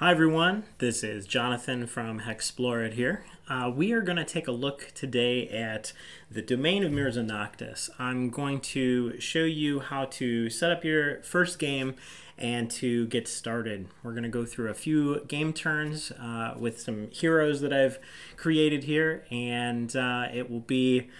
Hi everyone, this is Jonathan from HEXplore It here. Uh, we are going to take a look today at the domain of Mirza Noctis. I'm going to show you how to set up your first game and to get started. We're going to go through a few game turns uh, with some heroes that I've created here and uh, it will be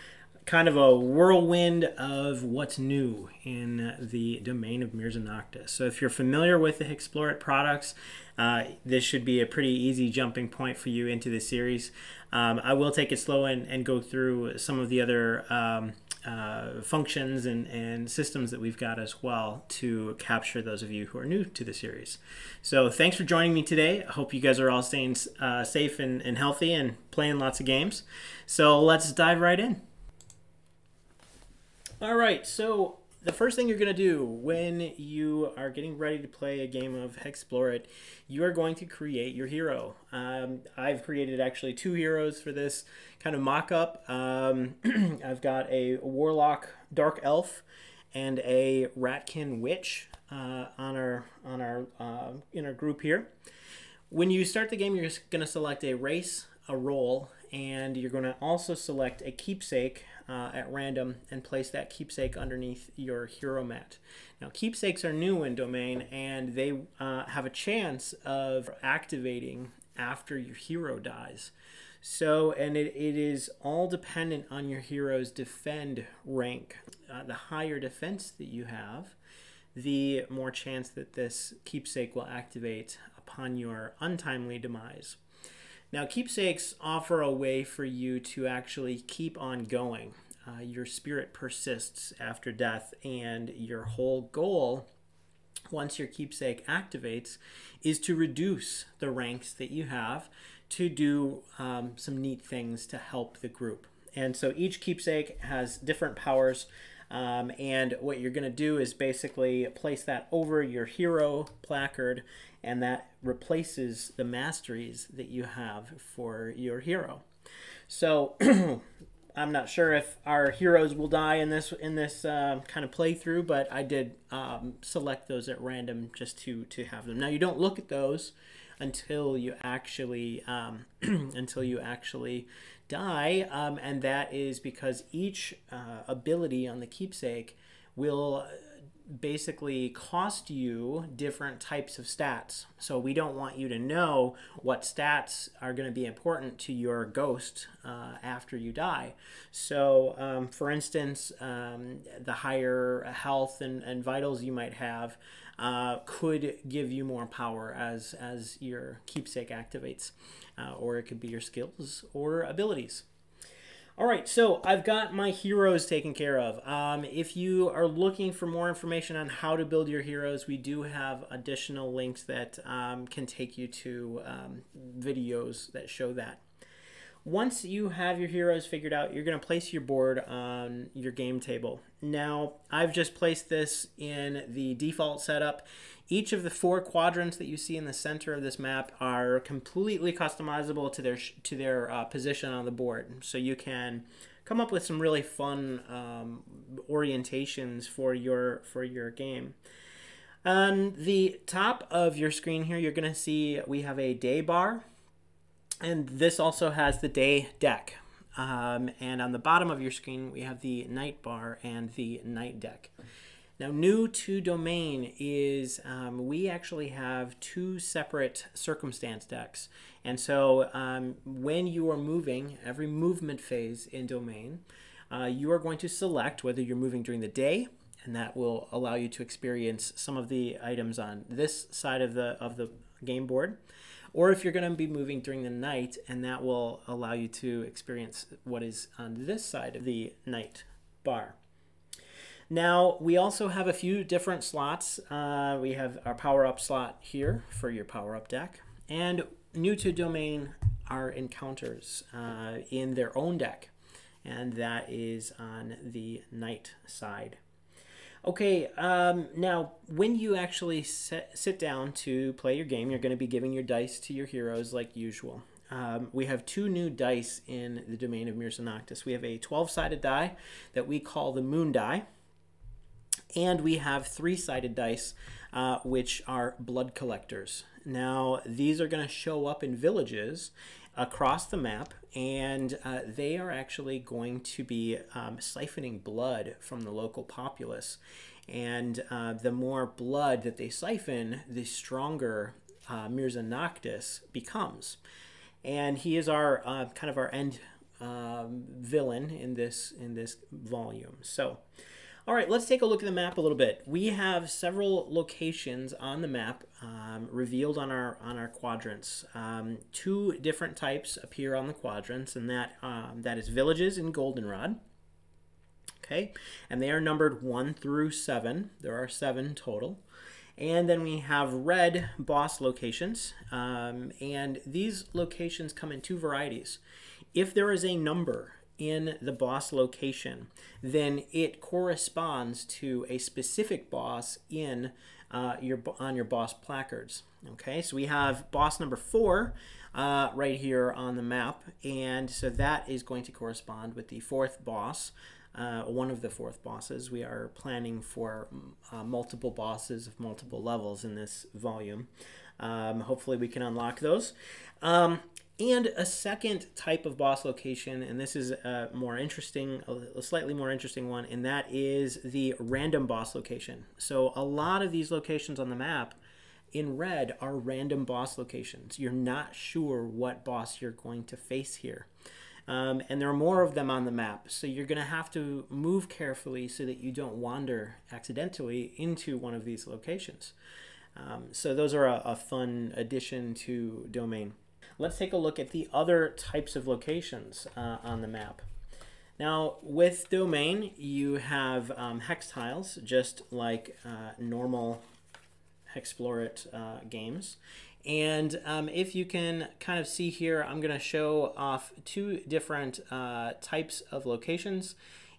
kind of a whirlwind of what's new in the domain of Mirza Noctis. So if you're familiar with the HEXplore It products, uh, this should be a pretty easy jumping point for you into the series. Um, I will take it slow and, and go through some of the other um, uh, functions and, and systems that we've got as well to capture those of you who are new to the series. So thanks for joining me today. I hope you guys are all staying uh, safe and, and healthy and playing lots of games. So let's dive right in. All right, so the first thing you're going to do when you are getting ready to play a game of HEXplore It, you are going to create your hero. Um, I've created actually two heroes for this kind of mock-up. Um, I've got a Warlock Dark Elf and a Ratkin Witch uh, on our on our uh, in our group here. When you start the game, you're going to select a race, a role, and you're going to also select a keepsake uh, at random and place that keepsake underneath your hero mat. Now keepsakes are new in domain and they uh, have a chance of activating after your hero dies. So, and it, it is all dependent on your hero's defend rank. Uh, the higher defense that you have, the more chance that this keepsake will activate upon your untimely demise. Now, keepsakes offer a way for you to actually keep on going. Uh, your spirit persists after death, and your whole goal, once your keepsake activates, is to reduce the ranks that you have to do um, some neat things to help the group. And so each keepsake has different powers. Um, and what you're going to do is basically place that over your hero placard and that replaces the masteries that you have for your hero. So I'm not sure if our heroes will die in this in this uh, kind of playthrough, but I did um, select those at random just to to have them. Now you don't look at those until you actually um, until you actually die, um, and that is because each uh, ability on the keepsake will basically cost you different types of stats. So we don't want you to know what stats are going to be important to your ghost uh, after you die. So, um, for instance, um, the higher health and, and vitals you might have uh, could give you more power as as your keepsake activates, uh, or it could be your skills or abilities. All right, so I've got my heroes taken care of. Um, if you are looking for more information on how to build your heroes, we do have additional links that um, can take you to um, videos that show that. Once you have your heroes figured out, you're going to place your board on your game table. Now, I've just placed this in the default setup. Each of the four quadrants that you see in the center of this map are completely customizable to their to their uh, position on the board. So you can come up with some really fun um, orientations for your for your game. On the top of your screen here, you're going to see we have a day bar and this also has the day deck. Um, and on the bottom of your screen, we have the night bar and the night deck. Now, new to domain is um, we actually have two separate circumstance decks. And so um, when you are moving, every movement phase in domain, uh, you are going to select whether you're moving during the day, and that will allow you to experience some of the items on this side of the, of the game board or if you're going to be moving during the night, and that will allow you to experience what is on this side of the night bar. Now, we also have a few different slots. Uh, we have our power up slot here for your power up deck, and new to domain are encounters uh, in their own deck, and that is on the night side. Okay, um, now when you actually set, sit down to play your game, you're going to be giving your dice to your heroes like usual. Um, we have two new dice in the domain of Mirza Noctis. We have a 12 sided die that we call the moon die, And we have three sided dice, uh, which are blood collectors. Now, these are going to show up in villages across the map, and uh, they are actually going to be um, siphoning blood from the local populace. And uh, the more blood that they siphon, the stronger uh, Mirza Noctis becomes. And he is our uh, kind of our end um, villain in this in this volume. So. All right, let's take a look at the map a little bit. We have several locations on the map um, revealed on our on our quadrants. Um, two different types appear on the quadrants, and that um, that is villages in Goldenrod. Okay, and they are numbered one through seven. There are seven total. And then we have red boss locations, um, and these locations come in two varieties. If there is a number in the boss location, then it corresponds to a specific boss in uh, your on your boss placards. Okay, so we have boss number four uh, right here on the map, and so that is going to correspond with the fourth boss. Uh, one of the fourth bosses. We are planning for uh, multiple bosses of multiple levels in this volume. Um, hopefully, we can unlock those. Um, and a second type of boss location, and this is a more interesting, a slightly more interesting one, and that is the random boss location. So a lot of these locations on the map in red are random boss locations. You're not sure what boss you're going to face here. Um, and there are more of them on the map, so you're going to have to move carefully so that you don't wander accidentally into one of these locations. Um, so those are a, a fun addition to Domain. Let's take a look at the other types of locations uh, on the map. Now, with domain, you have um, hex tiles, just like uh, normal HEXplore It uh, games. And um, if you can kind of see here, I'm going to show off two different uh, types of locations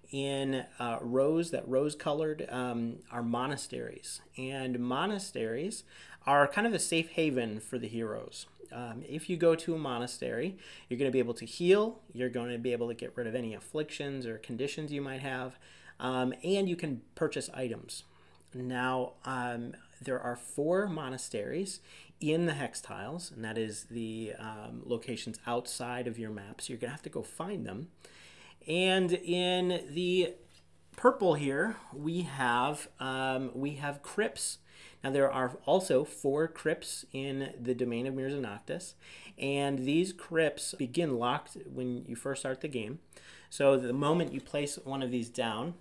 in uh, rose, that rose colored, um, are monasteries. And monasteries are kind of a safe haven for the heroes um, if you go to a monastery, you're going to be able to heal, you're going to be able to get rid of any afflictions or conditions you might have, um, and you can purchase items. Now, um, there are four monasteries in the hex tiles, and that is the um, locations outside of your map, so you're going to have to go find them. And in the purple here, we have um, we have crypts now, there are also four crypts in the domain of Mirza Noctis, and these crypts begin locked when you first start the game. So the moment you place one of these down,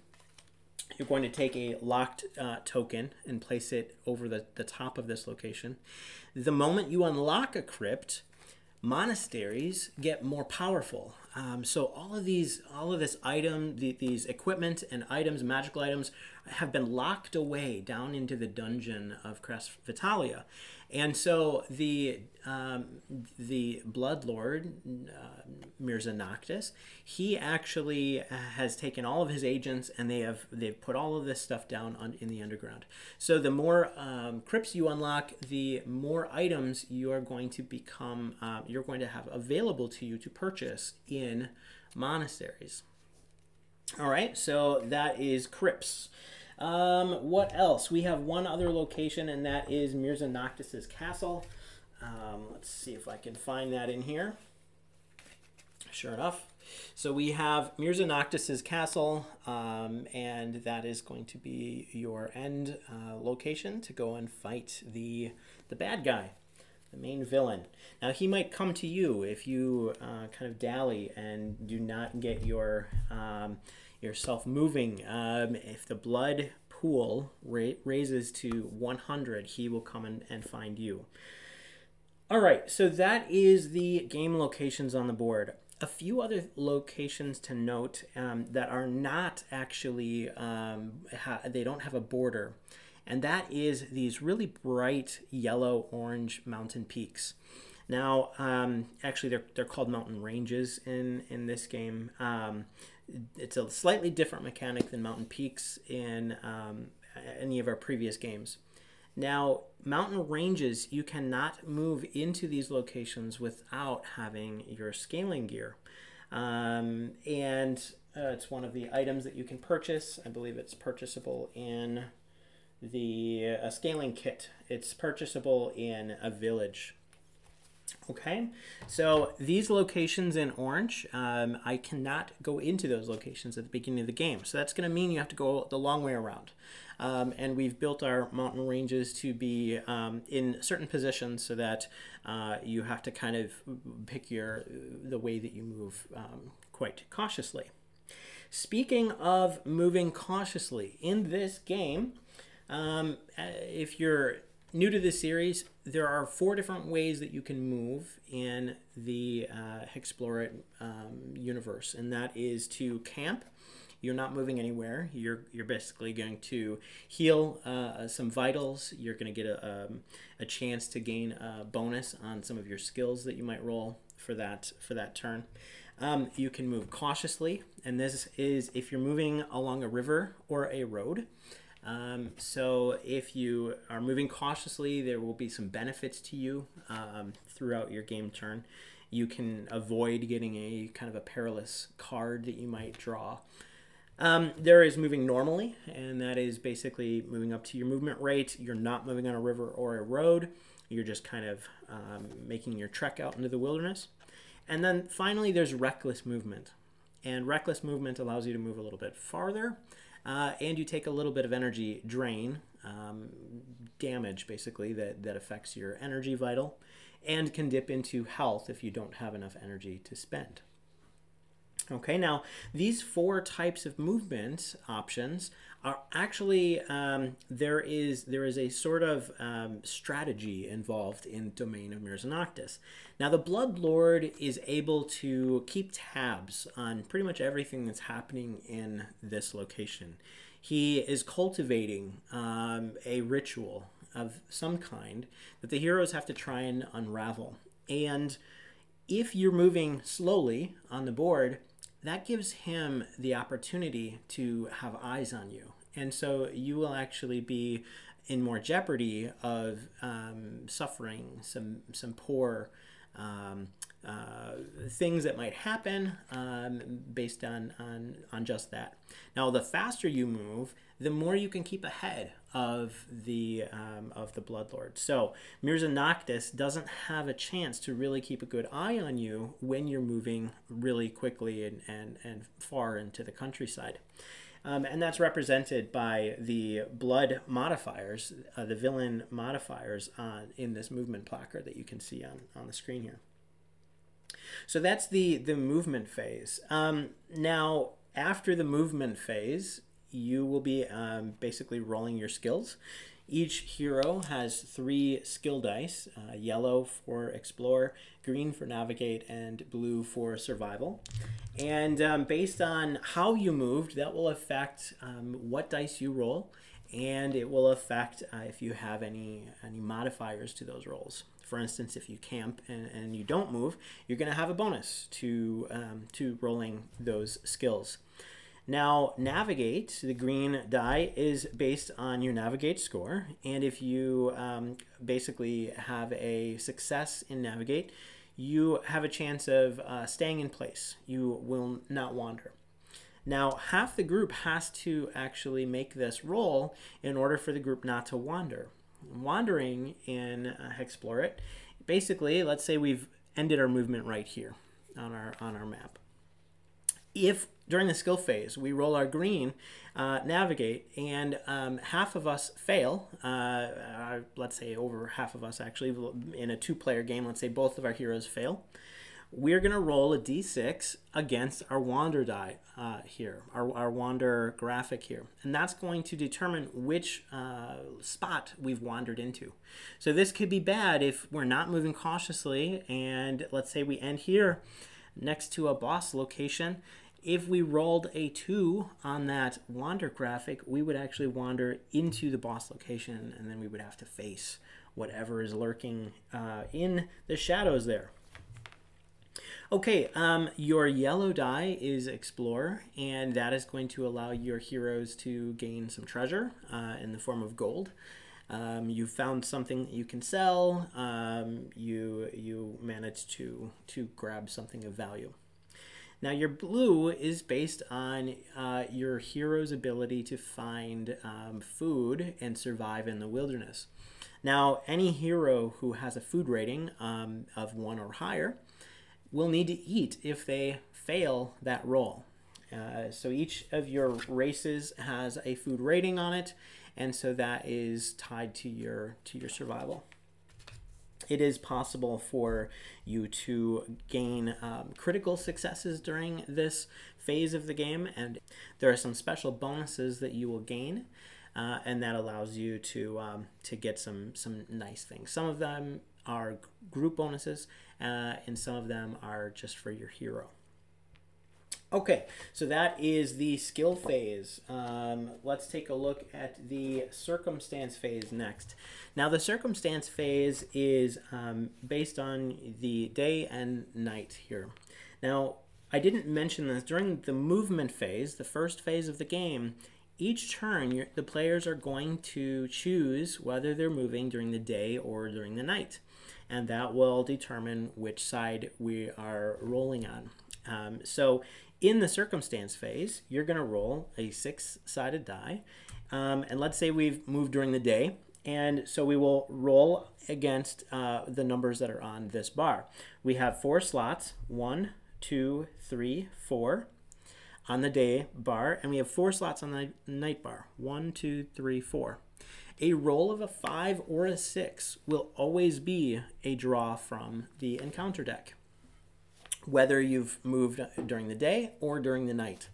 you're going to take a locked uh, token and place it over the, the top of this location. The moment you unlock a crypt, monasteries get more powerful. Um, so all of these, all of this item, the, these equipment and items, magical items, have been locked away down into the dungeon of Crest Vitalia, and so the um, the Blood Lord uh, Mirza Noctis, he actually has taken all of his agents and they have they've put all of this stuff down on, in the underground. So the more um, crypts you unlock, the more items you are going to become uh, you're going to have available to you to purchase in monasteries. All right, so that is crypts. Um, what else? We have one other location, and that is Mirza Noctis's castle. Um, let's see if I can find that in here. Sure enough. So we have Mirza Noctis's castle, um, and that is going to be your end uh, location to go and fight the the bad guy, the main villain. Now he might come to you if you uh, kind of dally and do not get your um, yourself moving. Um, if the blood pool ra- raises to 100, he will come in and find you. All right, so that is the game locations on the board. A few other locations to note um, that are not actually, um, they don't have a border, and that is these really bright yellow orange mountain peaks. Now, um, actually, they're, they're called mountain ranges in, in this game. Um, it's a slightly different mechanic than Mountain Peaks in um, any of our previous games. Now, mountain ranges, you cannot move into these locations without having your scaling gear. Um, and Uh, it's one of the items that you can purchase. I believe it's purchasable in the uh, scaling kit. It's purchasable in a village. Okay, so these locations in orange, um, I cannot go into those locations at the beginning of the game. So that's going to mean you have to go the long way around. Um, and we've built our mountain ranges to be um, in certain positions so that uh, you have to kind of pick your the way that you move um, quite cautiously. Speaking of moving cautiously, in this game, um, uh, if you're new to this series, there are four different ways that you can move in the uh, HEXplore It um, universe, and that is to camp, you're not moving anywhere. You're you're basically going to heal uh, some vitals. You're going to get a, um, a chance to gain a bonus on some of your skills that you might roll for that for that turn. Um, you can move cautiously, and this is if you're moving along a river or a road. Um, so if you are moving cautiously, there will be some benefits to you um, throughout your game turn. You can avoid getting a kind of a perilous card that you might draw. Um, there is moving normally, and that is basically moving up to your movement rate. You're not moving on a river or a road. You're just kind of um, making your trek out into the wilderness. And then finally, there's reckless movement. And reckless movement allows you to move a little bit farther, uh, and you take a little bit of energy drain, um, damage basically, that, that affects your energy vital, and can dip into health if you don't have enough energy to spend. Okay, now these four types of movement options are actually um, there is there is a sort of um, strategy involved in Domain of Mirza Noctis. Now the Blood Lord is able to keep tabs on pretty much everything that's happening in this location. He is cultivating um, a ritual of some kind that the heroes have to try and unravel. And if you're moving slowly on the board, that gives him the opportunity to have eyes on you. And so you will actually be in more jeopardy of um, suffering some, some poor um, uh, things that might happen um, based on, on, on just that. Now, the faster you move, the more you can keep ahead of the um, of the Bloodlord. So Mirza Noctis doesn't have a chance to really keep a good eye on you when you're moving really quickly and, and, and far into the countryside. Um, and that's represented by the blood modifiers, uh, the villain modifiers on, in this movement placard that you can see on, on the screen here. So that's the, the movement phase. Um, now, after the movement phase, you will be um, basically rolling your skills. Each hero has three skill dice uh, yellow for explore, green for navigate, and blue for survival. And um, based on how you moved, that will affect um, what dice you roll, and it will affect uh, if you have any, any modifiers to those rolls. For instance, if you camp and, and you don't move, you're going to have a bonus to, um, to rolling those skills. Now, Navigate, the green die, is based on your Navigate score. And if you um, basically have a success in Navigate, you have a chance of uh, staying in place. You will not wander. Now, half the group has to actually make this roll in order for the group not to wander. Wandering in uh, HEXplore It, basically, let's say we've ended our movement right here on our on our map. If during the skill phase, we roll our green, uh, navigate, and um, half of us fail. Uh, uh, let's say over half of us actually in a two-player game. Let's say both of our heroes fail. We're going to roll a d6 against our wander die uh, here, our, our wander graphic here. And that's going to determine which uh, spot we've wandered into. So this could be bad if we're not moving cautiously and let's say we end here next to a boss location if we rolled a 2 on that wander graphic, we would actually wander into the boss location and then we would have to face whatever is lurking uh, in the shadows there. Okay, um, your yellow die is Explore, and that is going to allow your heroes to gain some treasure uh, in the form of gold. Um, you found something that you can sell. Um, you you managed to to grab something of value. Now, your blue is based on uh, your hero's ability to find um, food and survive in the wilderness. Now, any hero who has a food rating um, of one or higher will need to eat if they fail that roll. Uh, so each of your races has a food rating on it, and so that is tied to your to your survival. It is possible for you to gain um, critical successes during this phase of the game, and there are some special bonuses that you will gain. Uh, and that allows you to um, to get some some nice things. Some of them are group bonuses, uh, and some of them are just for your hero. Okay, so that is the skill phase. Um, let's take a look at the circumstance phase next. Now, the circumstance phase is um, based on the day and night here. Now, I didn't mention this during the movement phase, the first phase of the game. Each turn, the players are going to choose whether they're moving during the day or during the night, and that will determine which side we are rolling on. Um, so in the circumstance phase, you're going to roll a six-sided die. Um, and let's say we've moved during the day. And so we will roll against uh, the numbers that are on this bar. We have four slots, one, two, three, four on the day bar. And we have four slots on the night bar, one, two, three, four. A roll of a five or a six will always be a draw from the encounter deck whether you've moved during the day or during the night.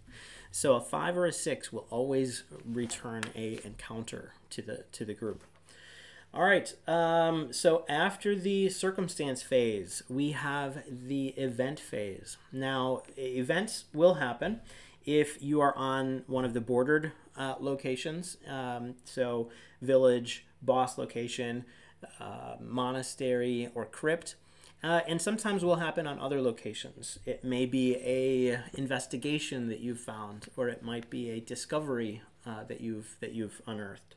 So a five or a six will always return a encounter to the to the group. All right. Um, so after the circumstance phase, we have the event phase. Now, events will happen if you are on one of the bordered uh, locations. Um, so village, boss location, uh, monastery, or crypt. Uh, and sometimes will happen on other locations. It may be a investigation that you've found, or it might be a discovery uh, that you've that you've unearthed.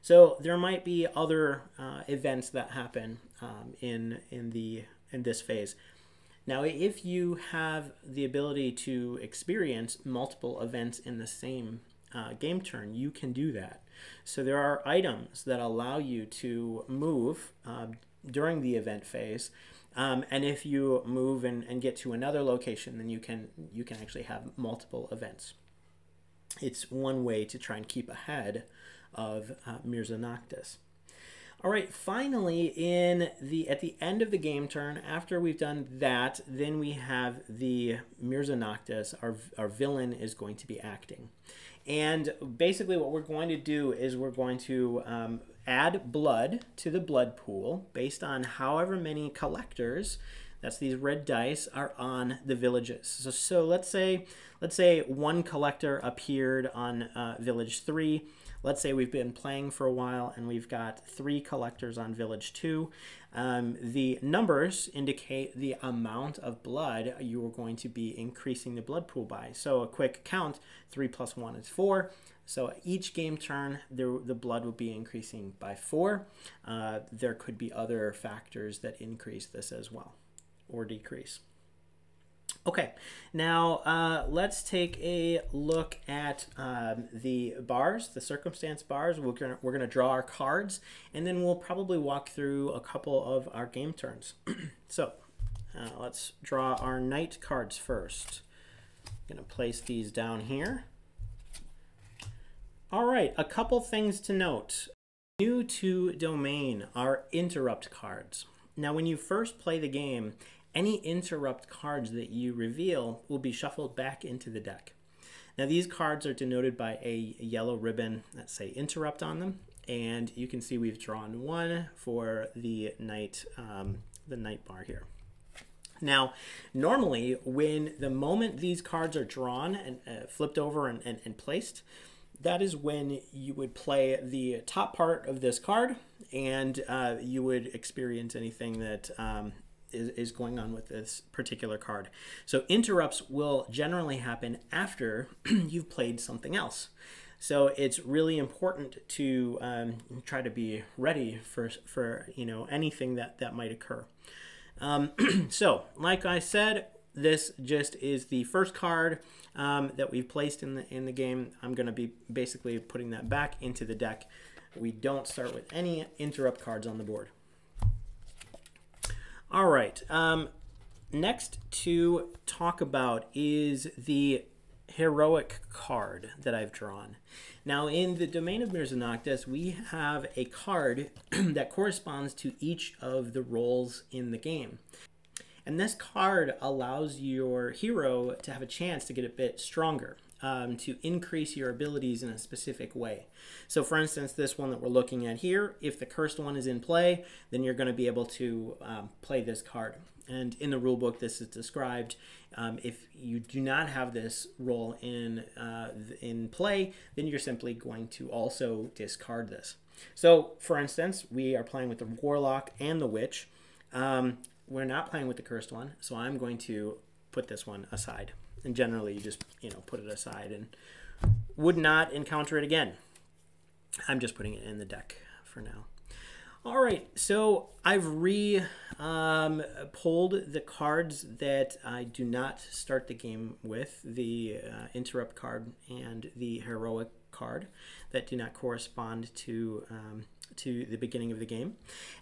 So there might be other uh, events that happen um, in in the in this phase. Now, if you have the ability to experience multiple events in the same uh, game turn, you can do that. So there are items that allow you to move uh, during the event phase um, and if you move and, and get to another location, then you can you can actually have multiple events. It's one way to try and keep ahead of uh. All right, finally, in the at the end of the game turn, after we've done that, then we have the Mirza Noctis, our, our villain, is going to be acting. And basically what we're going to do is we're going to um, add blood to the blood pool based on however many collectors that's these red dice are on the villages. So, so let's say let's say one collector appeared on uh, village 3 let's say we've been playing for a while and we've got three collectors on village 2 um, the numbers indicate the amount of blood you are going to be increasing the blood pool by. So a quick count 3 plus 1 is 4 so each game turn, there, the blood will be increasing by four. Uh, there could be other factors that increase this as well or decrease. Okay, now uh, let's take a look at um, the bars, the circumstance bars. We're gonna, we're gonna draw our cards and then we'll probably walk through a couple of our game turns. so uh, let's draw our knight cards first. I'm gonna place these down here. All right, a couple things to note. New to Domain are interrupt cards. Now, when you first play the game, any interrupt cards that you reveal will be shuffled back into the deck. Now, these cards are denoted by a yellow ribbon that say interrupt on them, and you can see we've drawn one for the night, um, the night bar here. Now, normally, when the moment these cards are drawn and uh, flipped over and, and, and placed, that is when you would play the top part of this card and uh, you would experience anything that um, is, is going on with this particular card. So interrupts will generally happen after you've played something else. So it's really important to um, try to be ready for, for you know anything that, that might occur. Um, so, like I said, this just is the first card um, that we've placed in the in the game. I'm going to be basically putting that back into the deck. We don't start with any interrupt cards on the board. All right. Um, next to talk about is the heroic card that I've drawn. Now, in the domain of Mirza Noctis, we have a card that corresponds to each of the roles in the game. And this card allows your hero to have a chance to get a bit stronger, um, to increase your abilities in a specific way. So, for instance, this one that we're looking at here, if the cursed one is in play, then you're going to be able to um, play this card. And in the rulebook, this is described. Um, if you do not have this role in uh, in play, then you're simply going to also discard this. So, for instance, we are playing with the warlock and the witch. Um, we're not playing with the cursed one, so I'm going to put this one aside. And generally, you just you know put it aside and would not encounter it again. I'm just putting it in the deck for now. All right, so I've re um, pulled the cards that I do not start the game with the uh, interrupt card and the heroic card that do not correspond to um, to the beginning of the game.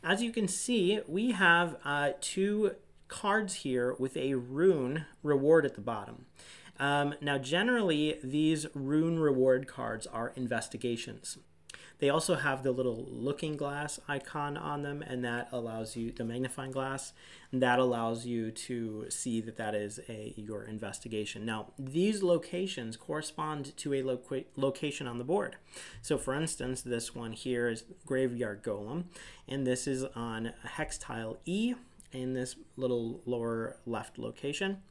As you can see, we have uh, two cards here with a rune reward at the bottom. Um, now, generally, these rune reward cards are investigations. They also have the little looking glass icon on them, and that allows you the magnifying glass, and that allows you to see that that is a your investigation. Now, these locations correspond to a loca location on the board. So, for instance, this one here is Graveyard Golem, and this is on hex tile E in this little lower left location.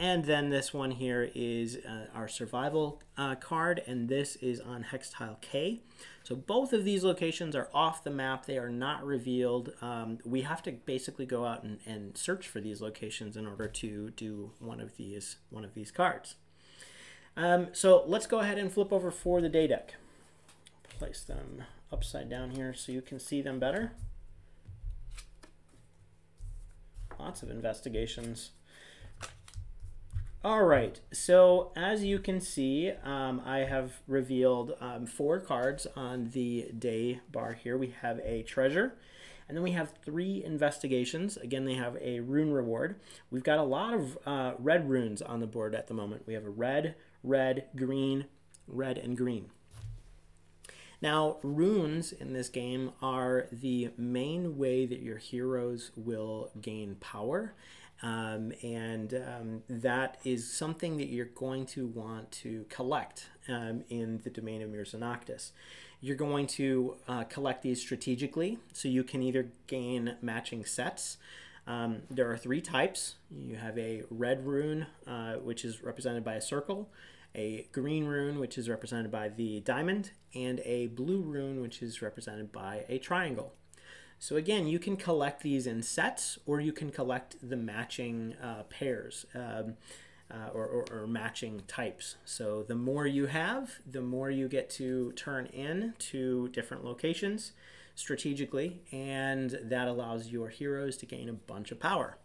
And then this one here is uh, our survival uh, card, and this is on hex tile K. So both of these locations are off the map. They are not revealed. Um, we have to basically go out and, and search for these locations in order to do one of these, one of these cards. Um, so let's go ahead and flip over for the day deck. Place them upside down here so you can see them better. Lots of investigations. All right, so as you can see, um, I have revealed um, four cards on the day bar here. We have a treasure, and then we have three investigations. Again, they have a rune reward. We've got a lot of uh, red runes on the board at the moment. We have a red, red, green, red, and green. Now, runes in this game are the main way that your heroes will gain power um, and um, that is something that you're going to want to collect um, in the domain of Mirza Noctis. You're going to uh, collect these strategically, so you can either gain matching sets. Um, there are three types. You have a red rune, uh, which is represented by a circle, a green rune, which is represented by the diamond, and a blue rune, which is represented by a triangle. So again, you can collect these in sets or you can collect the matching uh, pairs um, uh, or, or, or, matching types. So the more you have, the more you get to turn in to different locations strategically, and that allows your heroes to gain a bunch of power.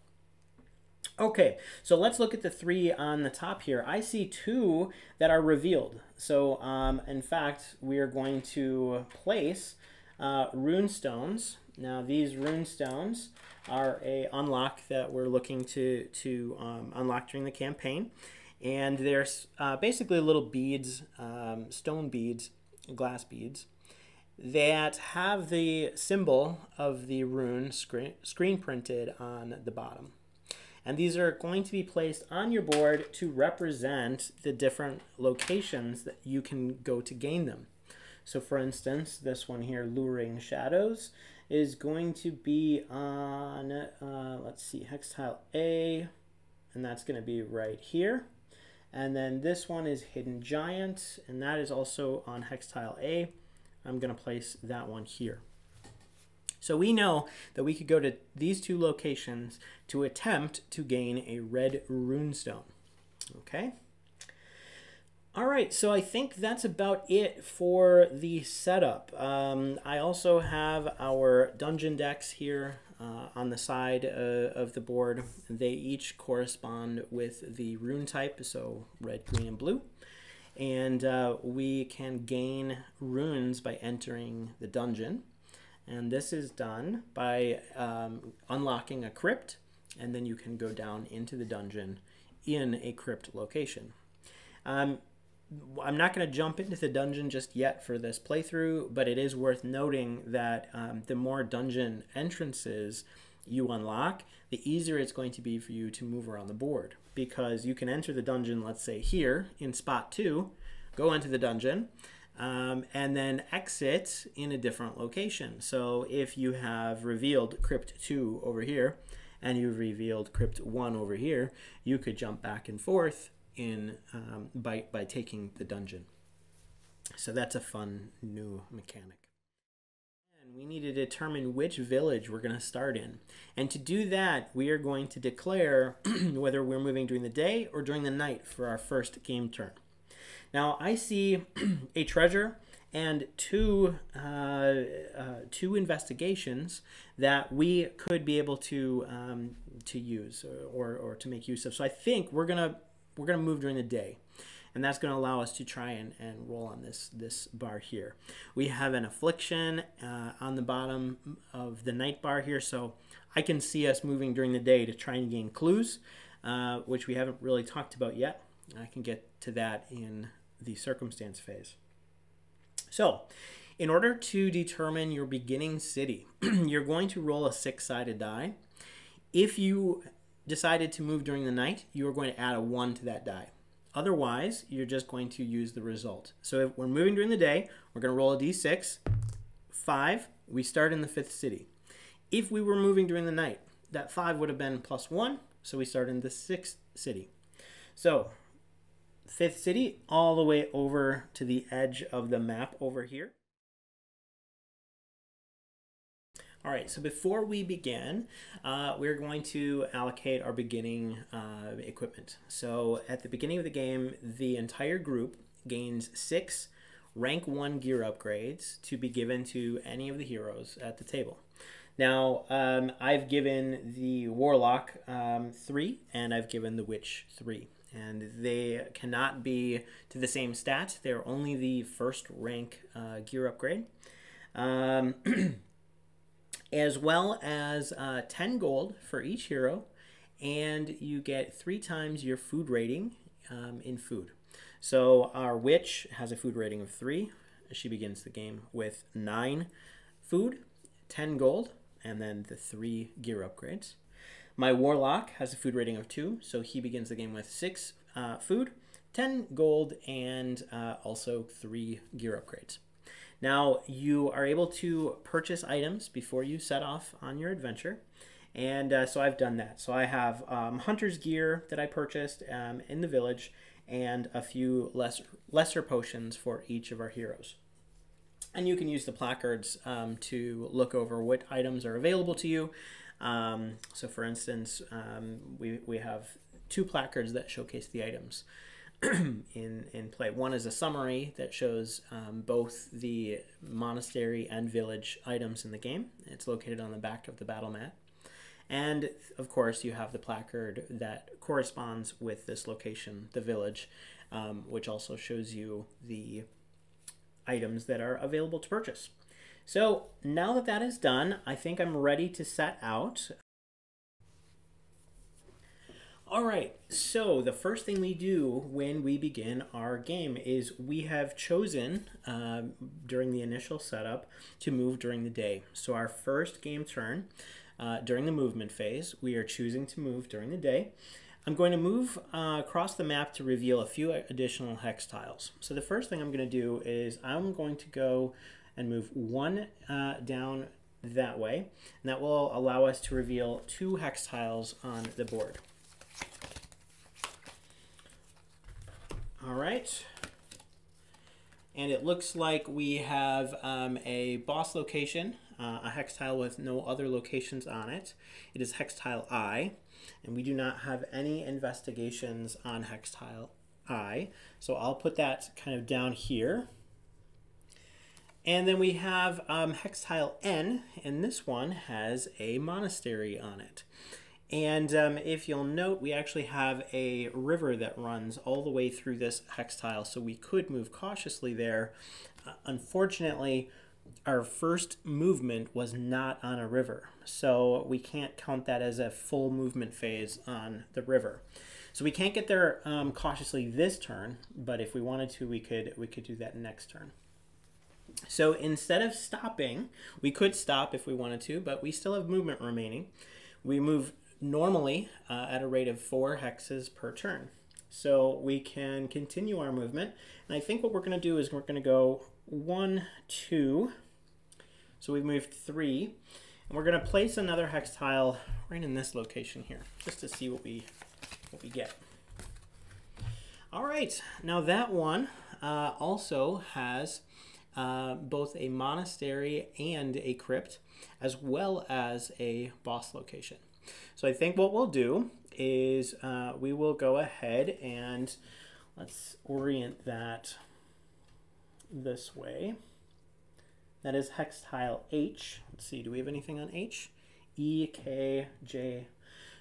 Okay, so let's look at the three on the top here. I see two that are revealed. So um, in fact, we are going to place uh, rune stones now these rune stones are a unlock that we're looking to, to um, unlock during the campaign. And they're uh, basically little beads, um, stone beads, glass beads, that have the symbol of the rune screen, screen printed on the bottom. And these are going to be placed on your board to represent the different locations that you can go to gain them. So for instance, this one here, Luring Shadows, is going to be on, uh, let's see, hex tile A, and that's going to be right here. And then this one is Hidden Giant, and that is also on hex tile A. I'm going to place that one here. So we know that we could go to these two locations to attempt to gain a red runestone. Okay. All right, so I think that's about it for the setup. Um, I also have our dungeon decks here. uh, on the side uh, of the board. They each correspond with the rune type, so red, green, and blue. And uh, we can gain runes by entering the dungeon. And this is done by um, unlocking a crypt, and then you can go down into the dungeon in a crypt location. Um, I'm not going to jump into the dungeon just yet for this playthrough, but it is worth noting that um, the more dungeon entrances you unlock, the easier it's going to be for you to move around the board. Because you can enter the dungeon, let's say here in spot two, go into the dungeon, um, and then exit in a different location. So if you have revealed Crypt 2 over here, and you've revealed Crypt 1 over here, you could jump back and forth in um, by, by taking the dungeon. So that's a fun new mechanic. And we need to determine which village we're going to start in. And to do that, we are going to declare whether we're moving during the day or during the night for our first game turn. Now I see a treasure and two uh, uh, two investigations that we could be able to um, to use or, or to make use of. So I think we're gonna we're gonna move during the day, and that's gonna allow us to try and, and roll on this this bar here. We have an affliction uh, on the bottom of the night bar here, so I can see us moving during the day to try and gain clues, uh, which we haven't really talked about yet. I can get to that in the circumstance phase. So, in order to determine your beginning city, you're going to roll a six sided die. If you decided to move during the night, you are going to add a one to that die. Otherwise, you're just going to use the result. So if we're moving during the day, we're going to roll a d6. Five, we start in the fifth city. If we were moving during the night, that five would have been plus one, so we start in the sixth city. So Fifth City all the way over to the edge of the map over here. All right, so before we begin, uh, we're going to allocate our beginning uh, equipment. So at the beginning of the game, the entire group gains six rank one gear upgrades to be given to any of the heroes at the table. Now, um, I've given the Warlock um, three, and I've given the Witch three and they cannot be to the same stat. They're only the first rank uh, gear upgrade. Um, as well as uh, 10 gold for each hero, and you get three times your food rating um, in food. So our witch has a food rating of three. She begins the game with nine food, 10 gold, and then the three gear upgrades. My Warlock has a food rating of 2, so he begins the game with 6 uh, food, 10 gold, and uh, also 3 gear upgrades. Now, you are able to purchase items before you set off on your adventure. And uh, so I've done that. So I have um, hunter's gear that I purchased um, in the village and a few lesser, lesser potions for each of our heroes. And you can use the placards um, to look over what items are available to you um, so, for instance, um, we, we have two placards that showcase the items in, in play. One is a summary that shows um, both the monastery and village items in the game. It's located on the back of the battle mat. And of course, you have the placard that corresponds with this location, the village, um, which also shows you the items that are available to purchase. So now that that is done, I think I'm ready to set out. All right, so the first thing we do when we begin our game is we have chosen uh, during the initial setup to move during the day. So our first game turn uh, during the movement phase, we are choosing to move during the day. I'm going to move uh, across the map to reveal a few additional hex tiles. So the first thing I'm going to do is I'm going to go and move one uh, down that way. And that will allow us to reveal two hex tiles on the board. All right. And it looks like we have um, a boss location, uh, a hex tile with no other locations on it. It is hex tile I, and we do not have any investigations on hex tile I. So I'll put that kind of down here. And then we have um, hex tile N, and this one has a monastery on it. And um, if you'll note, we actually have a river that runs all the way through this hex tile, so we could move cautiously there. Uh, unfortunately, our first movement was not on a river, so we can't count that as a full movement phase on the river. So we can't get there um, cautiously this turn, but if we wanted to, we could we could do that next turn. So instead of stopping, we could stop if we wanted to, but we still have movement remaining. We move normally uh, at a rate of four hexes per turn. So we can continue our movement. And I think what we're going to do is we're going to go one, two. So we've moved three. And we're going to place another hex tile right in this location here, just to see what we, what we get. All right, now that one uh, also has uh, both a monastery and a crypt, as well as a boss location. So I think what we'll do is uh, we will go ahead and let's orient that this way. That is hex tile H. Let's see, do we have anything on H? E, K, J.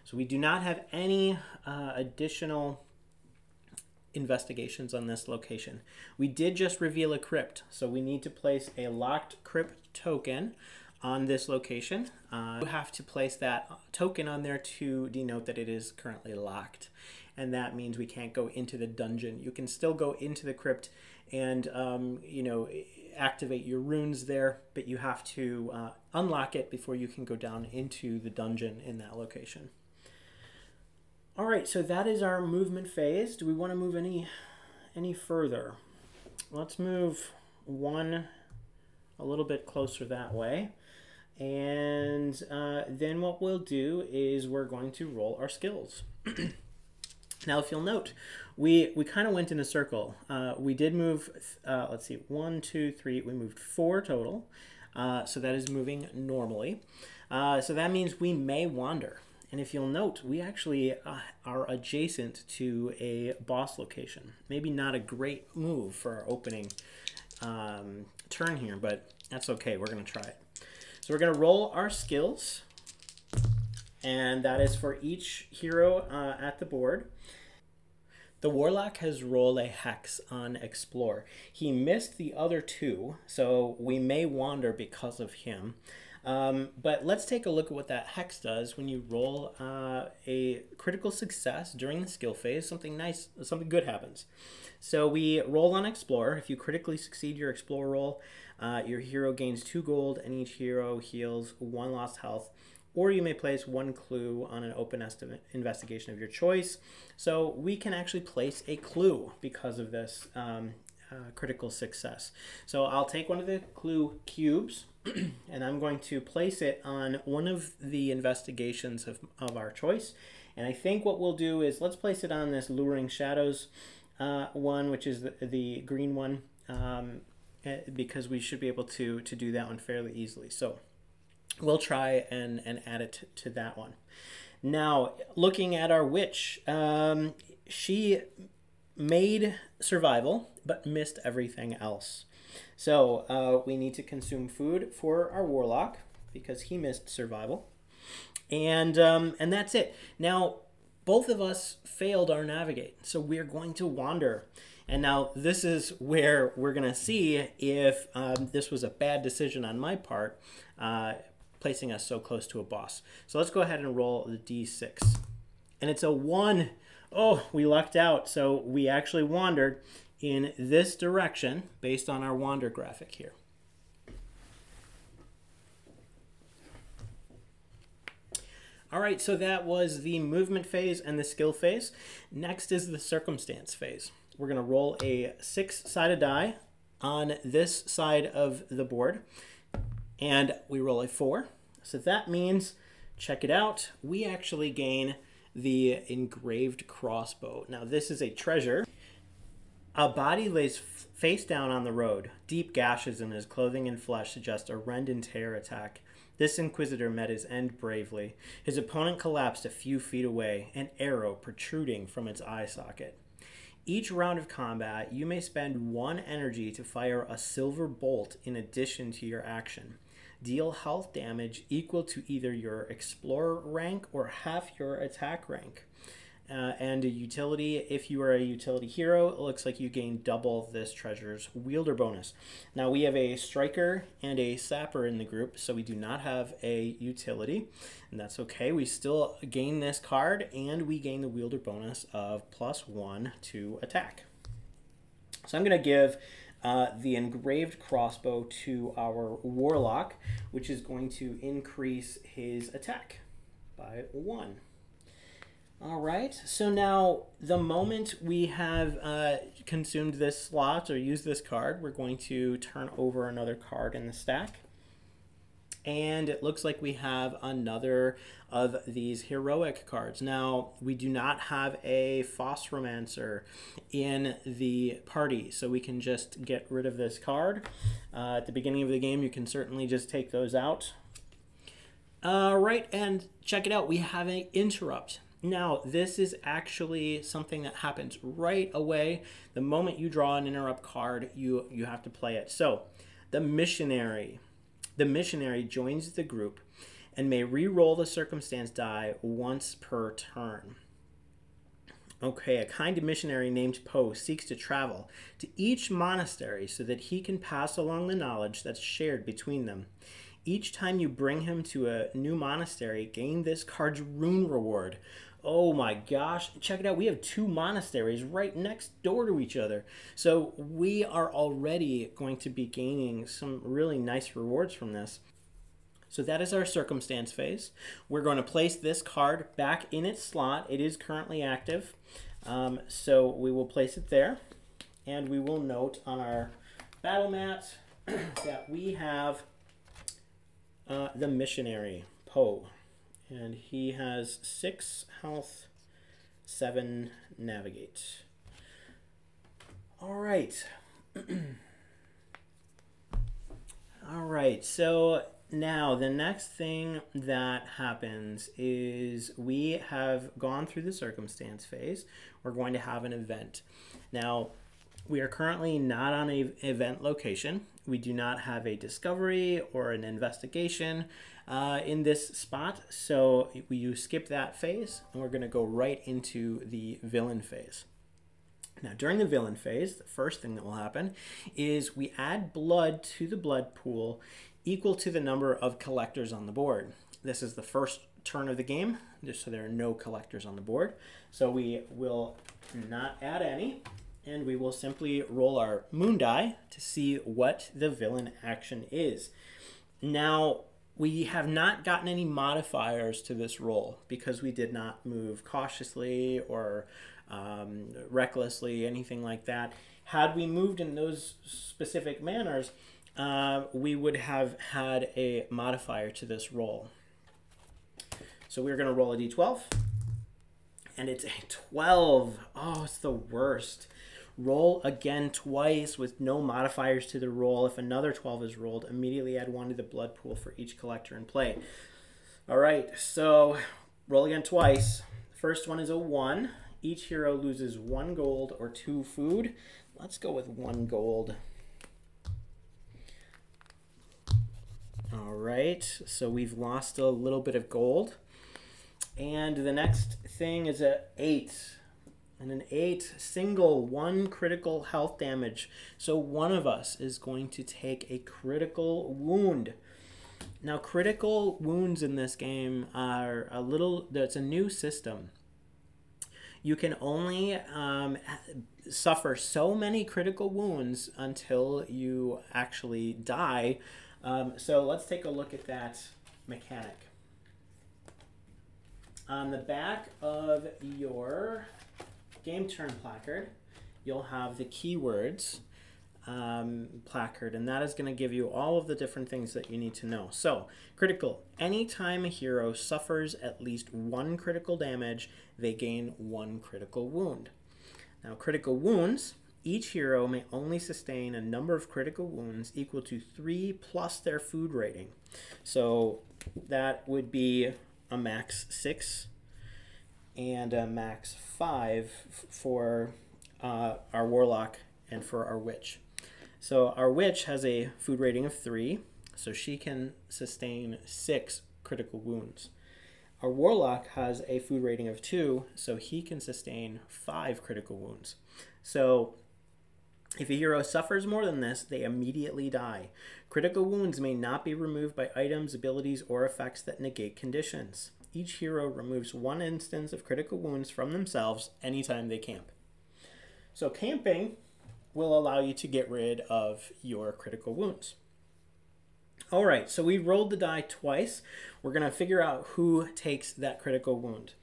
So we do not have any uh, additional investigations on this location. We did just reveal a crypt, so we need to place a locked crypt token on this location. Uh, you have to place that token on there to denote that it is currently locked. And that means we can't go into the dungeon. You can still go into the crypt and, um, you know, activate your runes there, but you have to uh, unlock it before you can go down into the dungeon in that location. All right, so that is our movement phase. Do we want to move any any further? Let's move one a little bit closer that way. And uh, then what we'll do is we're going to roll our skills. now, if you'll note, we, we kind of went in a circle. Uh, we did move, uh, let's see, one, two, three, we moved four total. Uh, so that is moving normally. Uh, so that means we may wander. And if you'll note, we actually uh, are adjacent to a boss location. Maybe not a great move for our opening um, turn here, but that's okay. We're going to try it. So we're going to roll our skills, and that is for each hero uh, at the board. The Warlock has rolled a hex on Explore. He missed the other two, so we may wander because of him. Um, but let's take a look at what that hex does when you roll uh, a critical success during the skill phase. Something nice, something good happens. So we roll on Explore. If you critically succeed your Explore roll, uh, your hero gains two gold, and each hero heals one lost health. Or you may place one clue on an open investigation of your choice. So we can actually place a clue because of this um, uh, critical success. So I'll take one of the clue cubes and I'm going to place it on one of the investigations of, of our choice. And I think what we'll do is let's place it on this Luring Shadows uh, one, which is the, the green one. Um, because we should be able to to do that one fairly easily. So we'll try and, and add it to that one. Now, looking at our witch, um, she made survival, but missed everything else. So uh, we need to consume food for our warlock because he missed survival, and um, and that's it. Now, both of us failed our navigate, so we're going to wander. And now this is where we're going to see if um, this was a bad decision on my part, uh, placing us so close to a boss. So let's go ahead and roll the d6. And it's a 1. Oh, we lucked out. So we actually wandered in this direction based on our wander graphic here. All right, so that was the movement phase and the skill phase. Next is the circumstance phase. We're going to roll a six-sided die on this side of the board. And we roll a four. So that means, check it out, we actually gain the engraved crossbow. Now this is a treasure. A body lays face down on the road. Deep gashes in his clothing and flesh suggest a rend and tear attack. This inquisitor met his end bravely. His opponent collapsed a few feet away, an arrow protruding from its eye socket. Each round of combat, you may spend one energy to fire a silver bolt in addition to your action. Deal health damage equal to either your explorer rank or half your attack rank uh, and a utility. If you are a utility hero, it looks like you gain double this treasure's wielder bonus. Now we have a striker and a sapper in the group, so we do not have a utility, and that's okay. We still gain this card, and we gain the wielder bonus of plus one to attack. So I'm going to give uh, the engraved crossbow to our warlock, which is going to increase his attack by one. All right, so now the moment we have uh, consumed this slot or used this card, we're going to turn over another card in the stack. And it looks like we have another of these heroic cards. Now, we do not have a Phosphoromancer in the party, so we can just get rid of this card. Uh, at the beginning of the game, you can certainly just take those out. All right, and check it out. We have an interrupt. Now, this is actually something that happens right away. The moment you draw an interrupt card, you, you have to play it. So, the missionary. The missionary joins the group and may re-roll the circumstance die once per turn. Okay, a kind of missionary named Poe seeks to travel to each monastery so that he can pass along the knowledge that's shared between them. Each time you bring him to a new monastery, gain this card's rune reward. Oh my gosh, check it out. We have two monasteries right next door to each other. So we are already going to be gaining some really nice rewards from this. So that is our circumstance phase. We're going to place this card back in its slot. It is currently active. Um, so we will place it there. And we will note on our battle mat that we have uh, the missionary, Poe and he has six health, seven navigate. All right. All right, so now the next thing that happens is we have gone through the circumstance phase. We're going to have an event. Now, we are currently not on a event location. We do not have a discovery or an investigation uh, in this spot. So we you skip that phase and we're going to go right into the villain phase. Now, during the villain phase, the first thing that will happen is we add blood to the blood pool equal to the number of collectors on the board. This is the first turn of the game, just so there are no collectors on the board. So we will not add any, and we will simply roll our moon die to see what the villain action is. Now, we have not gotten any modifiers to this roll because we did not move cautiously or um, recklessly, anything like that. Had we moved in those specific manners, uh, we would have had a modifier to this roll. So we're going to roll a d12, and it's a 12. Oh, it's the worst. Roll again twice with no modifiers to the roll. If another 12 is rolled, immediately add one to the blood pool for each collector in play. All right, so roll again twice. First one is a 1. Each hero loses 1 gold or 2 food. Let's go with 1 gold. All right, so we've lost a little bit of gold. And the next thing is a 8 and an 8 single one critical health damage. So one of us is going to take a critical wound. Now critical wounds in this game are a little that's a new system. You can only um, suffer so many critical wounds until you actually die. Um, so let's take a look at that mechanic. On the back of your game turn placard, you'll have the keywords um, placard, and that is going to give you all of the different things that you need to know. So, critical. Anytime a hero suffers at least one critical damage, they gain one critical wound. Now, critical wounds. Each hero may only sustain a number of critical wounds equal to 3 plus their food rating. So that would be a max 6 and a max 5 for uh, our warlock and for our witch. So our witch has a food rating of three, so she can sustain six critical wounds. Our warlock has a food rating of two, so he can sustain five critical wounds. So if a hero suffers more than this, they immediately die. Critical wounds may not be removed by items, abilities, or effects that negate conditions. Each hero removes one instance of critical wounds from themselves anytime they camp. So camping will allow you to get rid of your critical wounds. All right, so we rolled the die twice. We're going to figure out who takes that critical wound.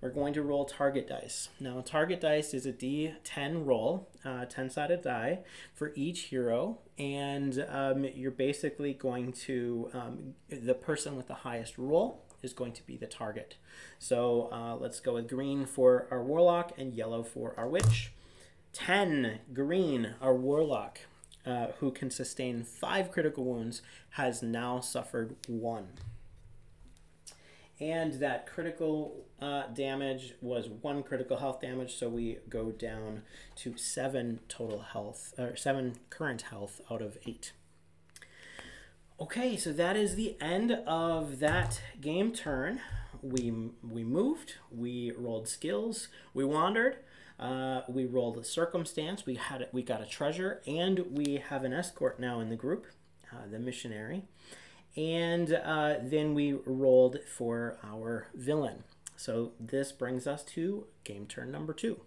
We're going to roll target dice. Now, target dice is a d10 roll, 10-sided uh, die for each hero, and um, you're basically going to, um, the person with the highest roll is going to be the target. So uh, let's go with green for our warlock and yellow for our witch. 10 green, our warlock, uh, who can sustain 5 critical wounds, has now suffered 1. And that critical uh, damage was 1 critical health damage, so we go down to 7 total health, or 7 current health out of 8. Okay, so that is the end of that game turn. We, we moved, we rolled skills, we wandered, uh, we rolled a circumstance. We had we got a treasure, and we have an escort now in the group, uh, the missionary, and uh, then we rolled for our villain. So this brings us to game turn number two.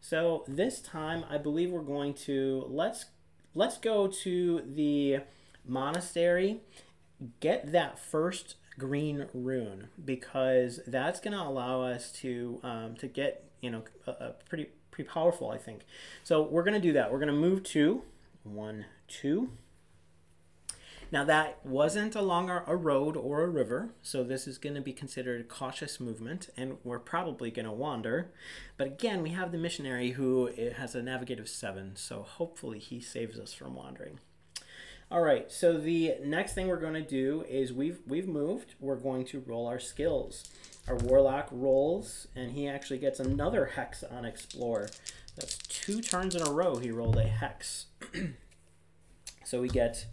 So this time, I believe we're going to let's let's go to the monastery, get that first green rune because that's going to allow us to um, to get you know a, a pretty pretty powerful I think. So we're going to do that. We're going to move to one two. Now that wasn't along a, road or a river, so this is going to be considered cautious movement, and we're probably going to wander. But again, we have the missionary who has a navigative seven, so hopefully he saves us from wandering. All right, so the next thing we're going to do is we've we've moved. We're going to roll our skills. Our warlock rolls, and he actually gets another hex on explore. That's two turns in a row he rolled a hex. so we get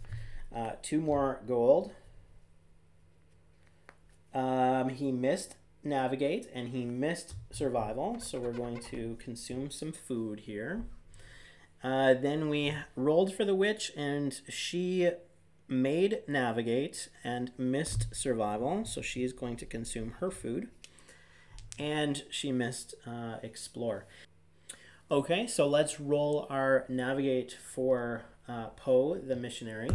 uh, two more gold. Um, he missed navigate and he missed survival, so we're going to consume some food here. Uh, then we rolled for the witch, and she made navigate and missed survival, so she is going to consume her food. And she missed uh, explore. Okay, so let's roll our navigate for uh, Poe, the missionary.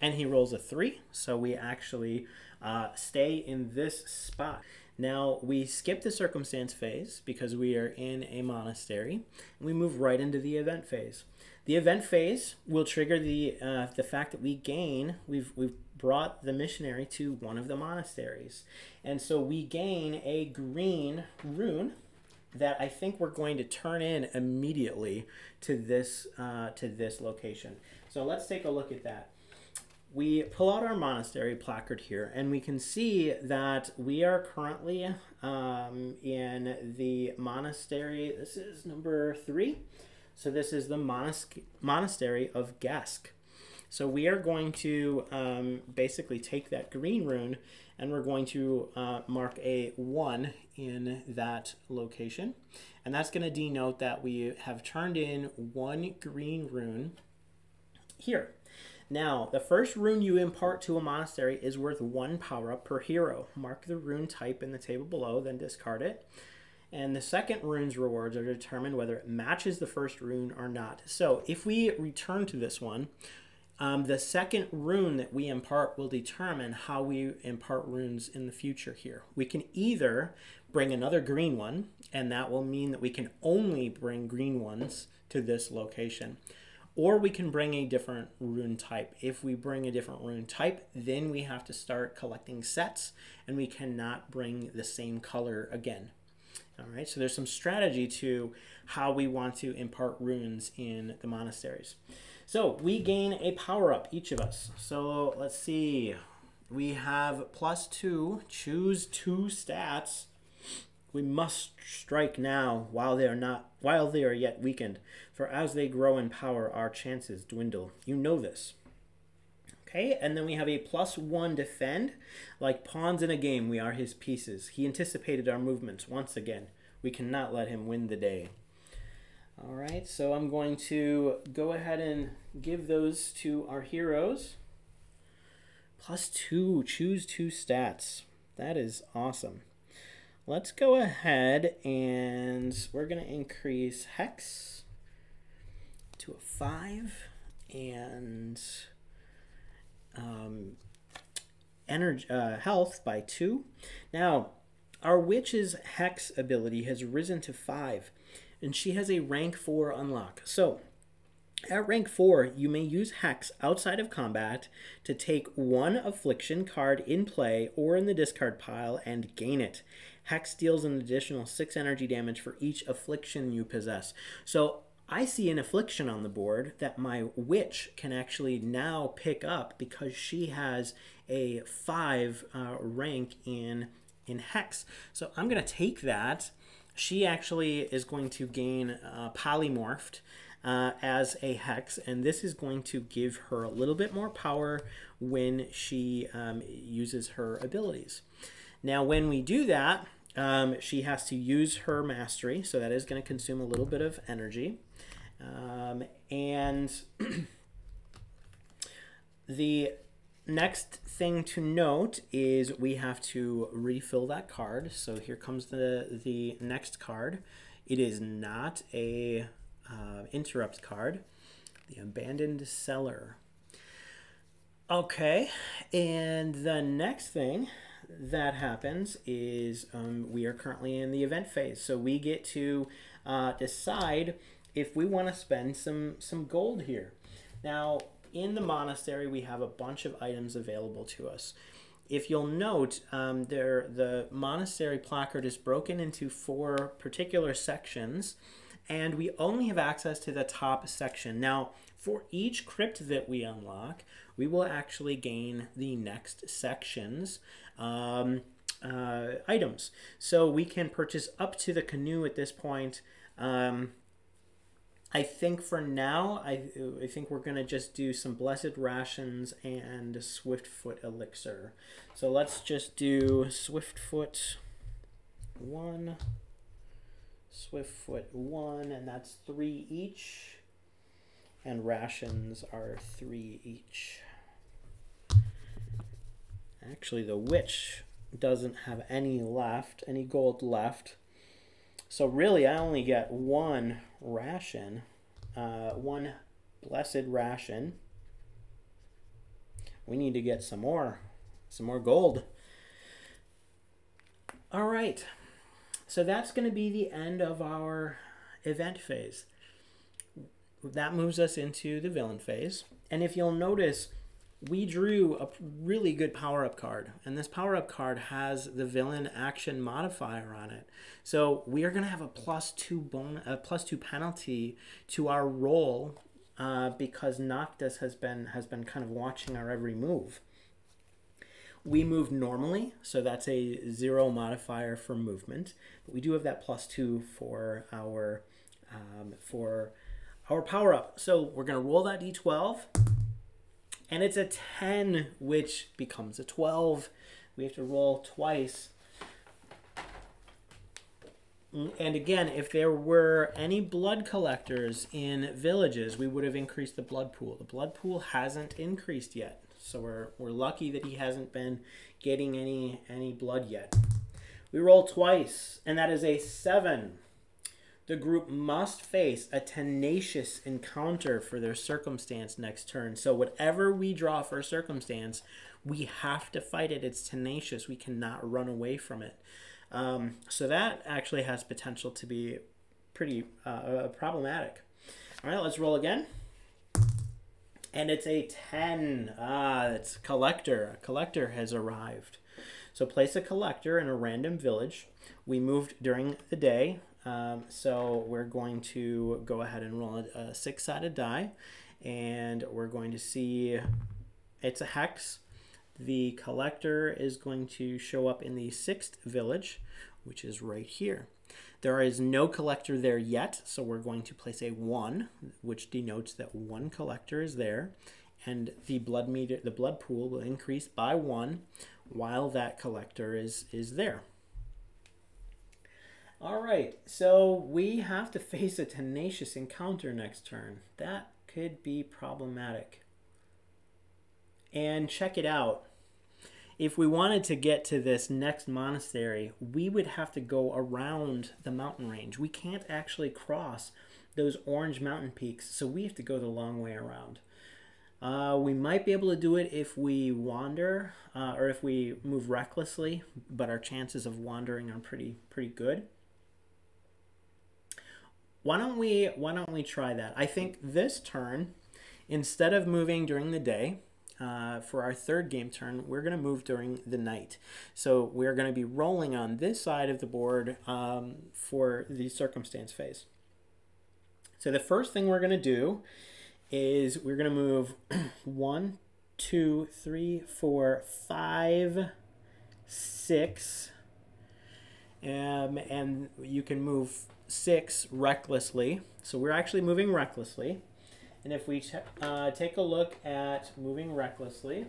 And he rolls a three, so we actually uh, stay in this spot. Now we skip the circumstance phase because we are in a monastery, and we move right into the event phase. The event phase will trigger the uh, the fact that we gain. We've we've brought the missionary to one of the monasteries, and so we gain a green rune that I think we're going to turn in immediately to this uh, to this location. So let's take a look at that we pull out our monastery placard here and we can see that we are currently um, in the monastery this is number three. So this is the monas- monastery of Gesk so we are going to um, basically take that green rune and we're going to uh, mark a 1 in that location. And that's going to denote that we have turned in one green rune here now, the first rune you impart to a monastery is worth one power up per hero. Mark the rune type in the table below, then discard it. And the second rune's rewards are determined whether it matches the first rune or not. So if we return to this one, um, the second rune that we impart will determine how we impart runes in the future here. We can either bring another green one, and that will mean that we can only bring green ones to this location or we can bring a different rune type. If we bring a different rune type, then we have to start collecting sets and we cannot bring the same color again. All right, so there's some strategy to how we want to impart runes in the monasteries. So we gain a power up, each of us. So let's see, we have plus two, choose two stats We must strike now while they are not while they are yet weakened, for as they grow in power, our chances dwindle. You know this. Okay, and then we have a plus one defend. Like pawns in a game, we are his pieces. He anticipated our movements once again. We cannot let him win the day. All right, so I'm going to go ahead and give those to our heroes. Plus two, choose two stats. That is awesome. Let's go ahead and we're going to increase Hex to a 5 and um, energy, uh, health by 2. Now, our Witch's Hex ability has risen to 5 and she has a rank 4 unlock. So, at rank 4, you may use Hex outside of combat to take one affliction card in play or in the discard pile and gain it. Hex deals an additional 6 energy damage for each affliction you possess. So I see an affliction on the board that my witch can actually now pick up because she has a 5 uh, rank in, in Hex. So I'm going to take that. She actually is going to gain uh, polymorphed. Uh, as a hex, and this is going to give her a little bit more power when she um, uses her abilities. Now, when we do that, um, she has to use her mastery, so that is going to consume a little bit of energy. Um, and the next thing to note is we have to refill that card. So here comes the, the next card. It is not a uh, interrupt card. The Abandoned Cellar. Okay, and the next thing that happens is um, we are currently in the event phase. So we get to uh, decide if we want to spend some, some gold here. Now, in the monastery, we have a bunch of items available to us. If you'll note, um, there the monastery placard is broken into four particular sections, and we only have access to the top section. Now, for each crypt that we unlock, we will actually gain the next sections um, uh, items. So we can purchase up to the canoe at this point. Um, I think for now, I, I think we're going to just do some Blessed Rations and Swiftfoot Elixir. So let's just do Swiftfoot 1, Swiftfoot 1, and that's 3 each. And rations are 3 each. Actually, the witch doesn't have any left, any gold left. So really, I only get one ration, uh, one blessed ration. We need to get some more, some more gold. All right, so that's going to be the end of our event phase. That moves us into the villain phase. And if you'll notice, we drew a really good power up card, and this power up card has the villain action modifier on it. So we are going to have a plus two bone, a plus two penalty to our roll uh, because Noctis has been has been kind of watching our every move. We move normally, so that's a zero modifier for movement, but we do have that plus two for our um, for our power up. So we're going to roll that d12 and it's a 10, which becomes a 12. We have to roll twice. And again, if there were any blood collectors in villages, we would have increased the blood pool. The blood pool hasn't increased yet. So we're, we're lucky that he hasn't been getting any, any blood yet. We roll twice, and that is a 7 the group must face a tenacious encounter for their circumstance next turn. So, whatever we draw for circumstance, we have to fight it. It's tenacious. We cannot run away from it. Um, so, that actually has potential to be pretty uh, uh problematic. All right, let's roll again. And it's a 10. Ah, it's collector. A collector has arrived. So, place a collector in a random village. We moved during the day. Um, so we're going to go ahead and roll a, a six-sided die, and we're going to see it's a hex. The collector is going to show up in the sixth village, which is right here. There is no collector there yet, so we're going to place a 1, which denotes that one collector is there, and the blood meter, the blood pool will increase by 1 while that collector is, is there. All right, so we have to face a tenacious encounter next turn. That could be problematic. And check it out. If we wanted to get to this next monastery, we would have to go around the mountain range. We can't actually cross those orange mountain peaks, so we have to go the long way around. Uh, we might be able to do it if we wander uh, or if we move recklessly, but our chances of wandering are pretty pretty good. Why don't we why don't we try that? I think this turn, instead of moving during the day, uh, for our third game turn, we're going to move during the night. So we're going to be rolling on this side of the board um, for the circumstance phase. So the first thing we're going to do is we're going to move one, two, three, four, five, six, um, and you can move six recklessly. So we're actually moving recklessly. And if we uh, take a look at moving recklessly,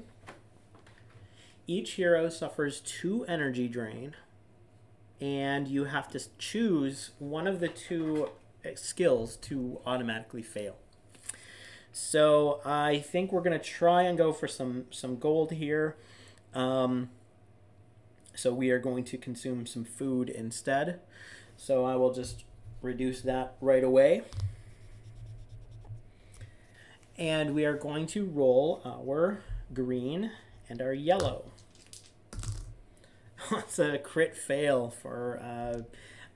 each hero suffers two energy drain, and you have to choose one of the two uh, skills to automatically fail. So I think we're going to try and go for some, some gold here. Um, so we are going to consume some food instead. So I will just reduce that right away. And we are going to roll our green and our yellow. That's a crit fail for uh,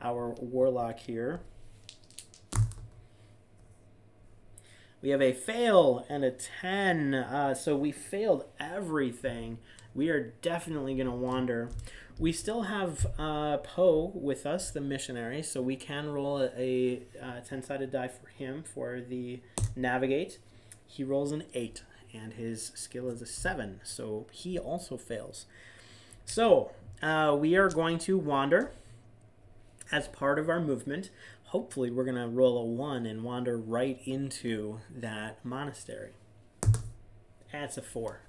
our warlock here. We have a fail and a 10. Uh, so we failed everything. We are definitely going to wander. We still have uh, Poe with us, the missionary, so we can roll a, a 10 sided die for him for the navigate. He rolls an 8, and his skill is a 7, so he also fails. So uh, we are going to wander as part of our movement hopefully we're going to roll a 1 and wander right into that monastery. That's a 4.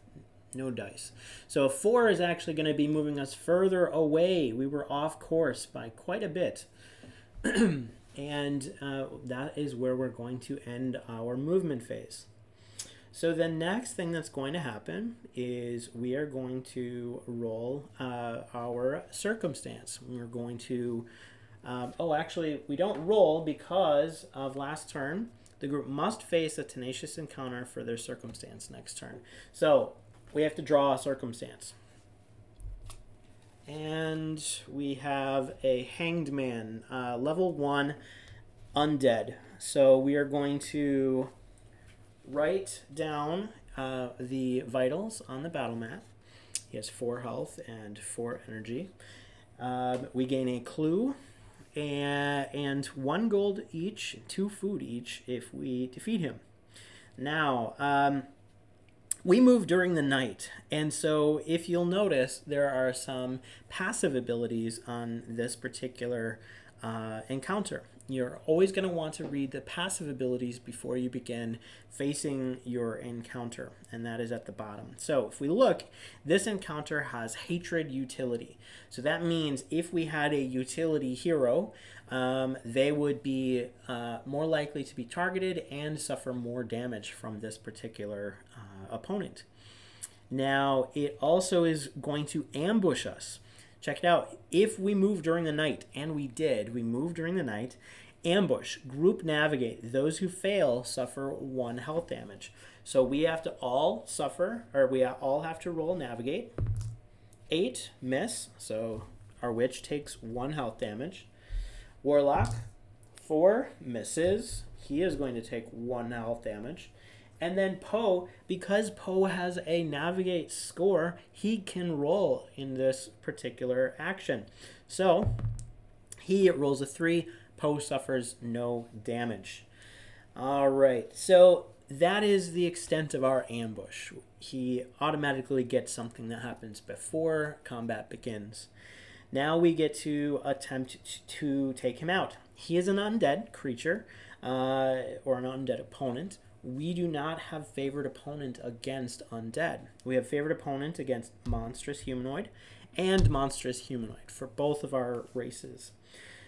No dice. So a 4 is actually going to be moving us further away. We were off course by quite a bit. and uh, that is where we're going to end our movement phase. So the next thing that's going to happen is we are going to roll uh, our circumstance. We're going to um, oh, actually, we don't roll because of last turn. The group must face a tenacious encounter for their circumstance next turn. So we have to draw a circumstance. And we have a hanged man, uh, level one, undead. So we are going to write down uh, the vitals on the battle map. He has four health and four energy. Um, we gain a clue and, and one gold each, two food each if we defeat him. Now, um, we move during the night, and so if you'll notice, there are some passive abilities on this particular uh, encounter. You're always going to want to read the passive abilities before you begin facing your encounter, and that is at the bottom. So if we look, this encounter has hatred utility. So that means if we had a utility hero, um, they would be uh, more likely to be targeted and suffer more damage from this particular uh, opponent. Now, it also is going to ambush us. Check it out. If we move during the night, and we did, we moved during the night, ambush, group navigate. Those who fail suffer one health damage. So we have to all suffer, or we all have to roll navigate. Eight, miss. So our witch takes one health damage. Warlock, four, misses. He is going to take one health damage. And then Poe, because Poe has a navigate score, he can roll in this particular action. So he rolls a three. Poe suffers no damage. All right, so that is the extent of our ambush. He automatically gets something that happens before combat begins. Now we get to attempt to take him out. He is an undead creature uh, or an undead opponent. We do not have favored opponent against undead. We have favored opponent against monstrous humanoid and monstrous humanoid for both of our races.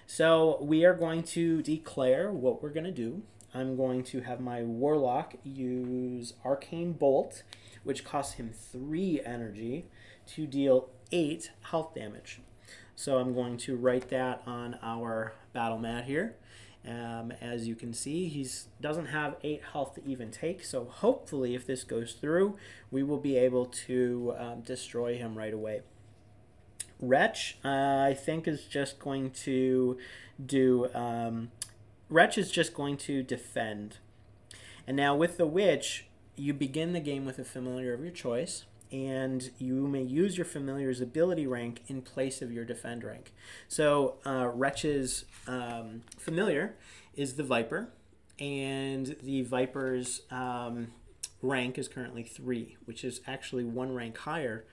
So we are going to declare what we're going to do. I'm going to have my warlock use arcane bolt, which costs him three energy to deal eight health damage. So I'm going to write that on our battle mat here. Um, as you can see, he doesn't have 8 health to even take, so hopefully if this goes through, we will be able to um, destroy him right away. Wretch, uh, I think, is just going to do... Um, Wretch is just going to defend. And now with the Witch, you begin the game with a familiar of your choice and you may use your familiar's ability rank in place of your defend rank. So uh, Wretch's um, familiar is the Viper, and the Viper's um, rank is currently three, which is actually one rank higher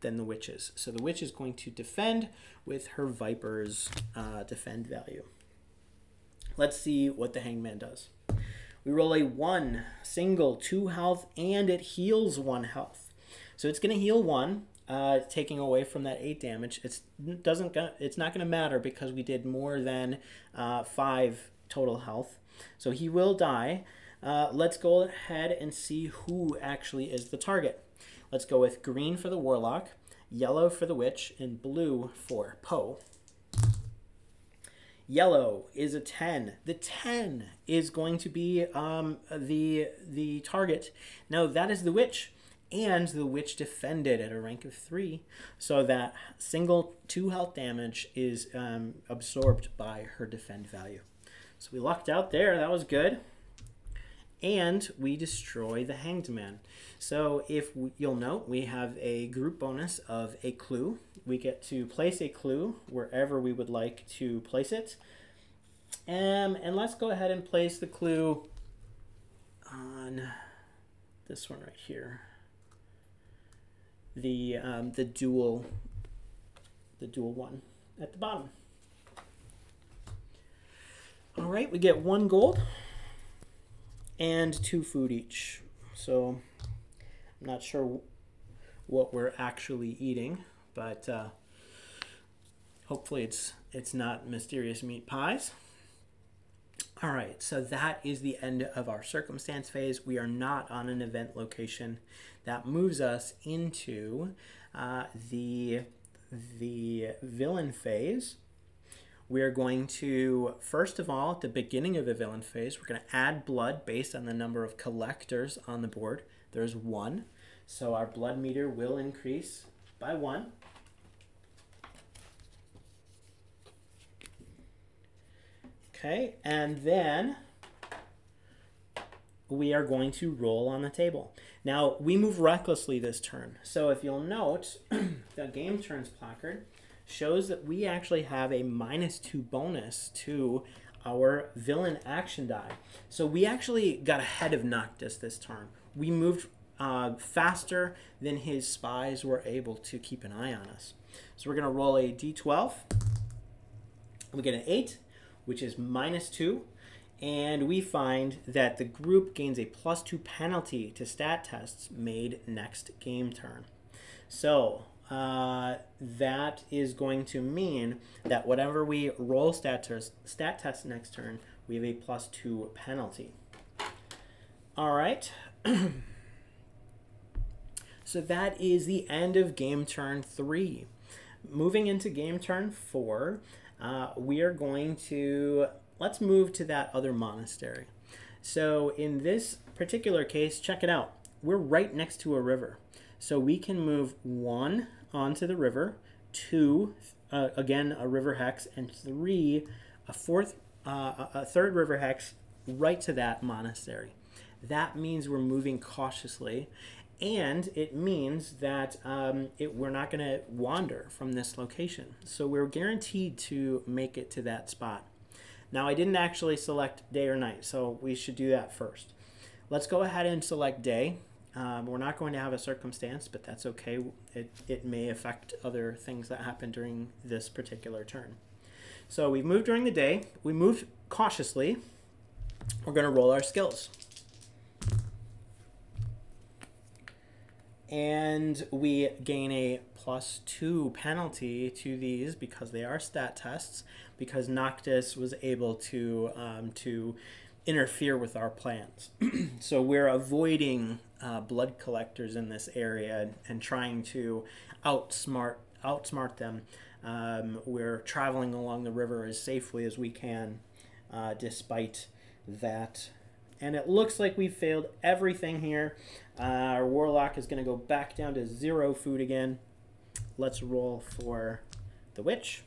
than the Witch's. So the Witch is going to defend with her Viper's uh, defend value. Let's see what the Hangman does. We roll a one, single, two health, and it heals one health. So it's going to heal one, uh, taking away from that eight damage. It's doesn't go, it's not going to matter because we did more than uh, five total health. So he will die. Uh, let's go ahead and see who actually is the target. Let's go with green for the warlock, yellow for the witch, and blue for Poe. Yellow is a 10. The 10 is going to be um, the, the target. Now, that is the witch and the witch defended at a rank of three, so that single two health damage is um, absorbed by her defend value. So we lucked out there. That was good. And we destroy the Hanged Man. So if we, you'll note, we have a group bonus of a clue. We get to place a clue wherever we would like to place it. Um, and let's go ahead and place the clue on this one right here the um, the dual the dual one at the bottom. All right, we get one gold and two food each. So I'm not sure what we're actually eating, but uh, hopefully it's it's not mysterious meat pies. All right, so that is the end of our circumstance phase. We are not on an event location. That moves us into uh, the, the villain phase. We're going to, first of all, at the beginning of the villain phase, we're going to add blood based on the number of collectors on the board. There's one, so our blood meter will increase by one. Okay, and then we are going to roll on the table. Now, we move recklessly this turn. So if you'll note, the game turns placard shows that we actually have a minus two bonus to our villain action die. So we actually got ahead of Noctis this turn. We moved uh, faster than his spies were able to keep an eye on us. So we're going to roll a d12. We get an 8 which is minus 2. And we find that the group gains a plus 2 penalty to stat tests made next game turn. So uh, that is going to mean that whatever we roll stat, test, stat next turn, we have a plus 2 penalty. All right. so that is the end of game turn 3. Moving into game turn 4, uh, we are going to, let's move to that other monastery. So in this particular case, check it out. We're right next to a river. So we can move one onto the river, two, uh, again, a river hex, and three, a fourth, uh, a third river hex right to that monastery. That means we're moving cautiously and it means that um, it, we're not going to wander from this location. So we're guaranteed to make it to that spot. Now I didn't actually select day or night, so we should do that first. let's go ahead and select day. Um, we're not going to have a circumstance, but that's okay. It, it may affect other things that happen during this particular turn. So we've moved during the day. We moved cautiously. We're going to roll our skills. And we gain a plus two penalty to these because they are stat tests, because Noctis was able to, um, to interfere with our plans. so we're avoiding uh, blood collectors in this area and trying to outsmart outsmart them. Um, we're traveling along the river as safely as we can, uh, despite that. And it looks like we've failed everything here. Uh, our warlock is going to go back down to zero food again. Let's roll for the witch.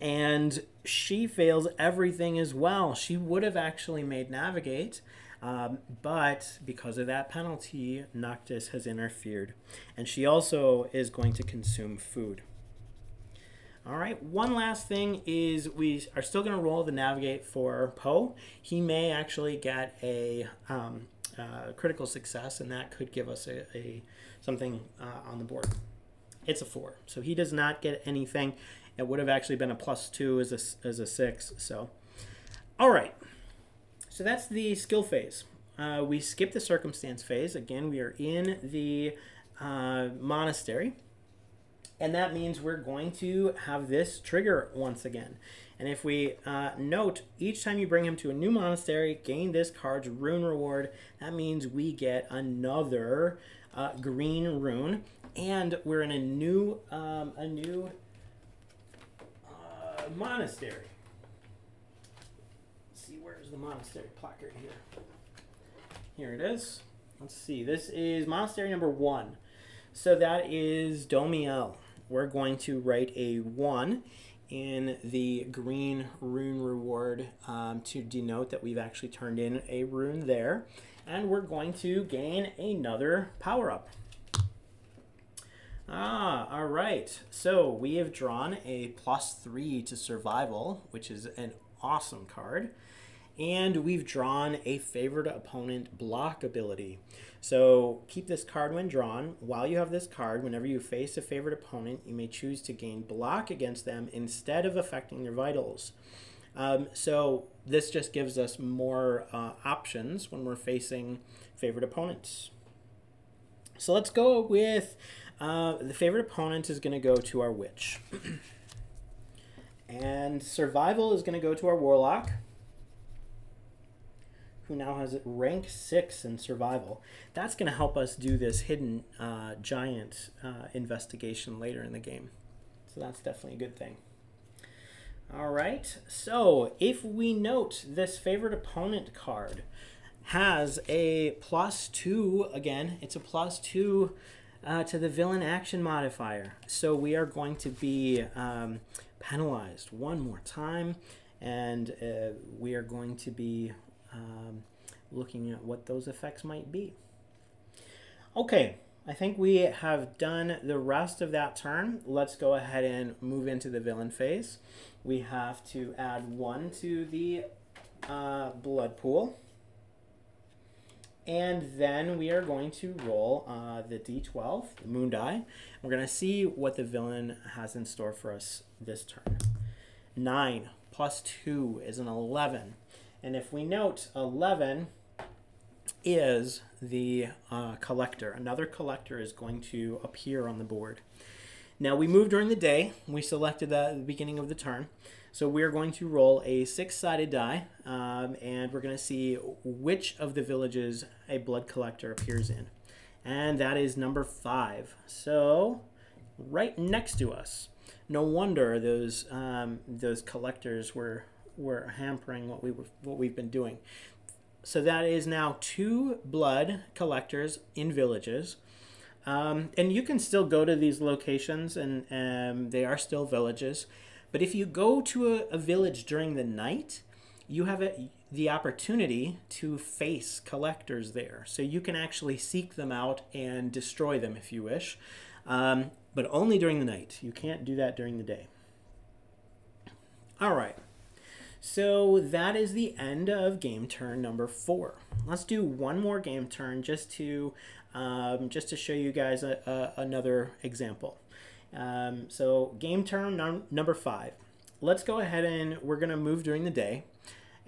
And she fails everything as well. She would have actually made navigate, um, but because of that penalty, Noctis has interfered. And she also is going to consume food. All right, one last thing is we are still going to roll the navigate for Poe. He may actually get a um, uh, critical success, and that could give us a, a something uh, on the board. It's a four, so he does not get anything. It would have actually been a plus two as a, as a six. So, all right. So that's the skill phase. Uh, we skip the circumstance phase. Again, we are in the uh, monastery. And that means we're going to have this trigger once again. And if we uh, note, each time you bring him to a new monastery, gain this card's rune reward, that means we get another uh, green rune. And we're in a new, um, a new uh, monastery. Let's see, where's the monastery placard here? Here it is. Let's see, this is monastery number one. So that is Domiel. We're going to write a one in the green rune reward um, to denote that we've actually turned in a rune there. And we're going to gain another power up. Ah, all right. So we have drawn a plus three to survival, which is an awesome card. And we've drawn a favored opponent block ability. So keep this card when drawn. While you have this card, whenever you face a favored opponent, you may choose to gain block against them instead of affecting their vitals. Um, so this just gives us more uh, options when we're facing favored opponents. So let's go with uh, the favorite opponent is going to go to our witch. and survival is going to go to our warlock, who now has it rank 6 in survival. That's going to help us do this hidden uh, giant uh, investigation later in the game. So that's definitely a good thing. All right, so if we note this favorite opponent card has a plus two, again, it's a plus two uh, to the villain action modifier. So we are going to be um, penalized one more time, and uh, we are going to be um, looking at what those effects might be. Okay, I think we have done the rest of that turn. Let's go ahead and move into the villain phase. We have to add one to the uh, blood pool. And then we are going to roll uh, the d12, the moon die. We're going to see what the villain has in store for us this turn. 9 plus 2 is an 11. And if we note, 11 is the uh, collector. Another collector is going to appear on the board. Now we move during the day. We selected that at the beginning of the turn. So we're going to roll a six-sided die, um, and we're going to see which of the villages a blood collector appears in. And that is number five. So right next to us. No wonder those um, those collectors were were hampering what we were, what we've been doing. So that is now two blood collectors in villages. Um, and you can still go to these locations, and um, they are still villages. But if you go to a, a village during the night, you have a, the opportunity to face collectors there. So you can actually seek them out and destroy them if you wish, um, but only during the night. You can't do that during the day. All right. So that is the end of game turn number four. Let's do one more game turn just to um, just to show you guys a, a, another example. Um, so game turn num number five. Let's go ahead and we're gonna move during the day,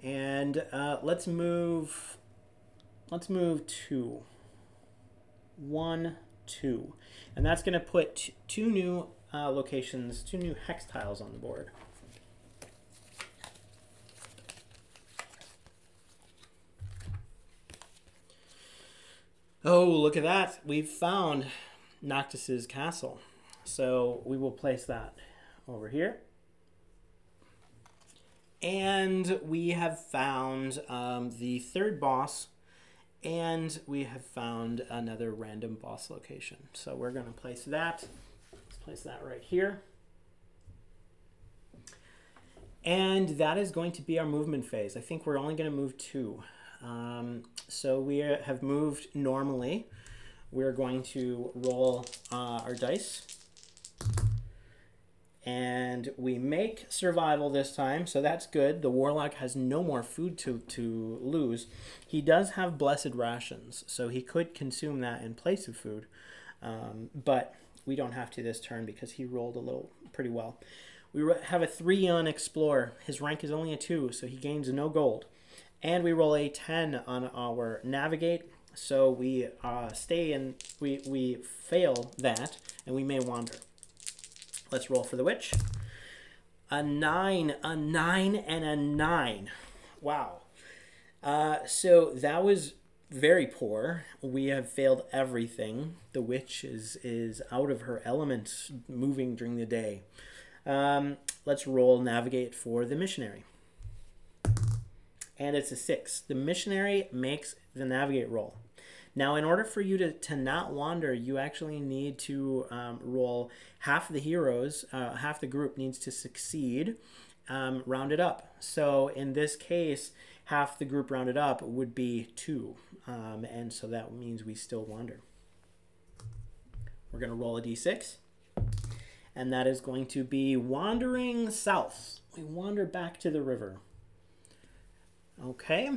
and uh, let's move. Let's move two. One, two, and that's gonna put two new uh, locations, two new hex tiles on the board. Oh, look at that. We've found Noctis's castle. So we will place that over here. And we have found um, the third boss and we have found another random boss location. So we're going to place that. Let's place that right here. And that is going to be our movement phase. I think we're only going to move two. Um, so we have moved normally. We're going to roll uh, our dice. And we make survival this time, so that's good. The Warlock has no more food to, to lose. He does have Blessed Rations, so he could consume that in place of food. Um, but we don't have to this turn because he rolled a little pretty well. We have a 3 on Explore. His rank is only a 2, so he gains no gold and we roll a 10 on our navigate. So we uh, stay and we, we fail that and we may wander. Let's roll for the witch. A 9 a 9 and a 9 wow. Uh, so that was very poor. We have failed everything. The witch is is out of her element moving during the day. Um, let's roll navigate for the missionary and it's a six. The missionary makes the navigate roll. Now, in order for you to, to not wander, you actually need to um, roll half the heroes, uh, half the group needs to succeed, um, rounded up. So in this case, half the group rounded up would be two. Um, and so that means we still wander. We're going to roll a d6. And that is going to be wandering south. We wander back to the river. Okay.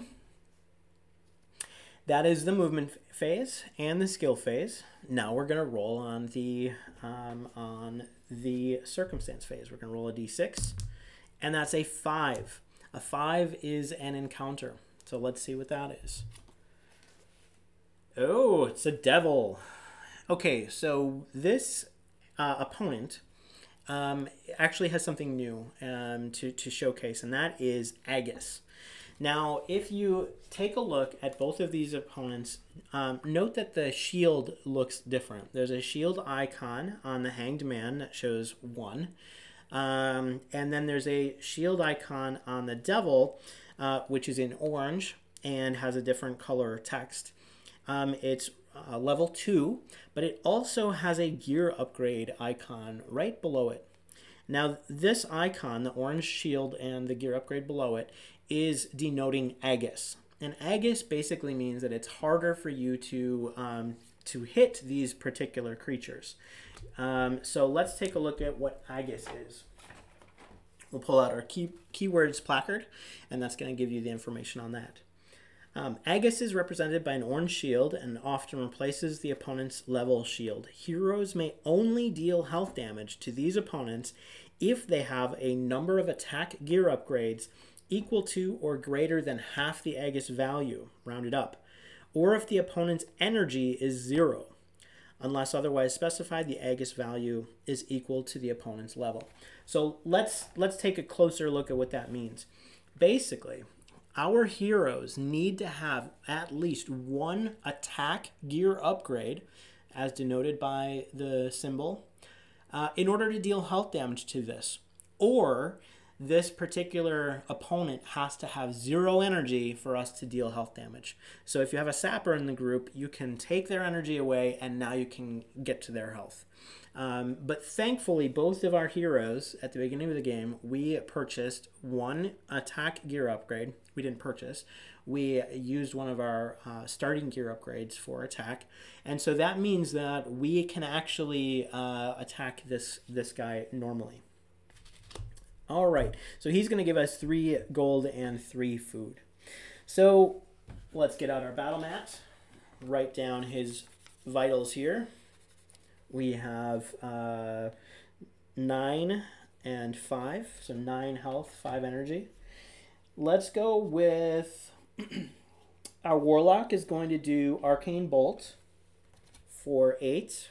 That is the movement phase and the skill phase. Now we're going to roll on the um, on the circumstance phase. We're going to roll a d6, and that's a 5. A 5 is an encounter. So let's see what that is. Oh, it's a devil. Okay, so this uh, opponent um, actually has something new um, to, to showcase, and that is Aegis. Now, if you take a look at both of these opponents, um, note that the shield looks different. There's a shield icon on the Hanged Man that shows one. Um, and then there's a shield icon on the Devil, uh, which is in orange and has a different color text. Um, it's uh, level 2, but it also has a gear upgrade icon right below it. Now, this icon, the orange shield and the gear upgrade below it, is denoting Aegis. And Aegis basically means that it's harder for you to, um, to hit these particular creatures. Um, so let's take a look at what Aegis is. We'll pull out our key, keywords placard, and that's going to give you the information on that. Um, Aegis is represented by an orange shield and often replaces the opponent's level shield. Heroes may only deal health damage to these opponents if they have a number of attack gear upgrades equal to or greater than half the Aegis value, rounded up, or if the opponent's energy is zero. Unless otherwise specified, the Aegis value is equal to the opponent's level. So let's let's take a closer look at what that means. Basically, our heroes need to have at least one attack gear upgrade, as denoted by the symbol, uh, in order to deal health damage to this. Or this particular opponent has to have zero energy for us to deal health damage. So if you have a sapper in the group, you can take their energy away and now you can get to their health. Um, but thankfully, both of our heroes at the beginning of the game, we purchased one attack gear upgrade. We didn't purchase. We used one of our uh, starting gear upgrades for attack, and so that means that we can actually uh, attack this this guy normally. All right, so he's going to give us three gold and three food. So let's get out our battle mat, write down his vitals here. We have uh, nine and five, so nine health, five energy. Let's go with our warlock is going to do arcane bolt for eight.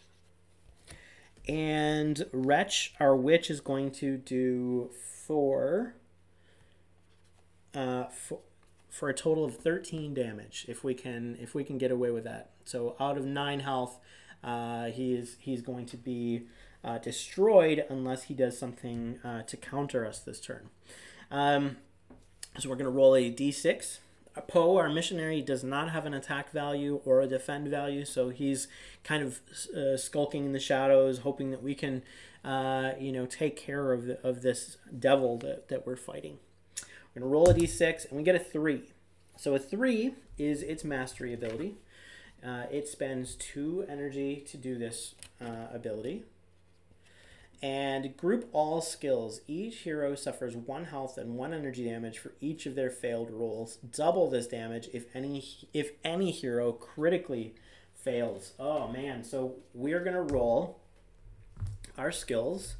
And Wretch, our witch, is going to do four. Uh, for, for a total of 13 damage if we can if we can get away with that. So out of nine health, uh, he is he's going to be uh, destroyed unless he does something uh, to counter us this turn. Um, so we're going to roll a d6. Poe, our missionary, does not have an attack value or a defend value, so he's kind of uh, skulking in the shadows, hoping that we can, uh, you know, take care of, the, of this devil that, that we're fighting. We're going to roll a d6, and we get a 3. So a 3 is its mastery ability. Uh, it spends 2 energy to do this uh, ability and group all skills. Each hero suffers one health and one energy damage for each of their failed rolls. Double this damage if any if any hero critically fails. Oh man, so we're gonna roll our skills.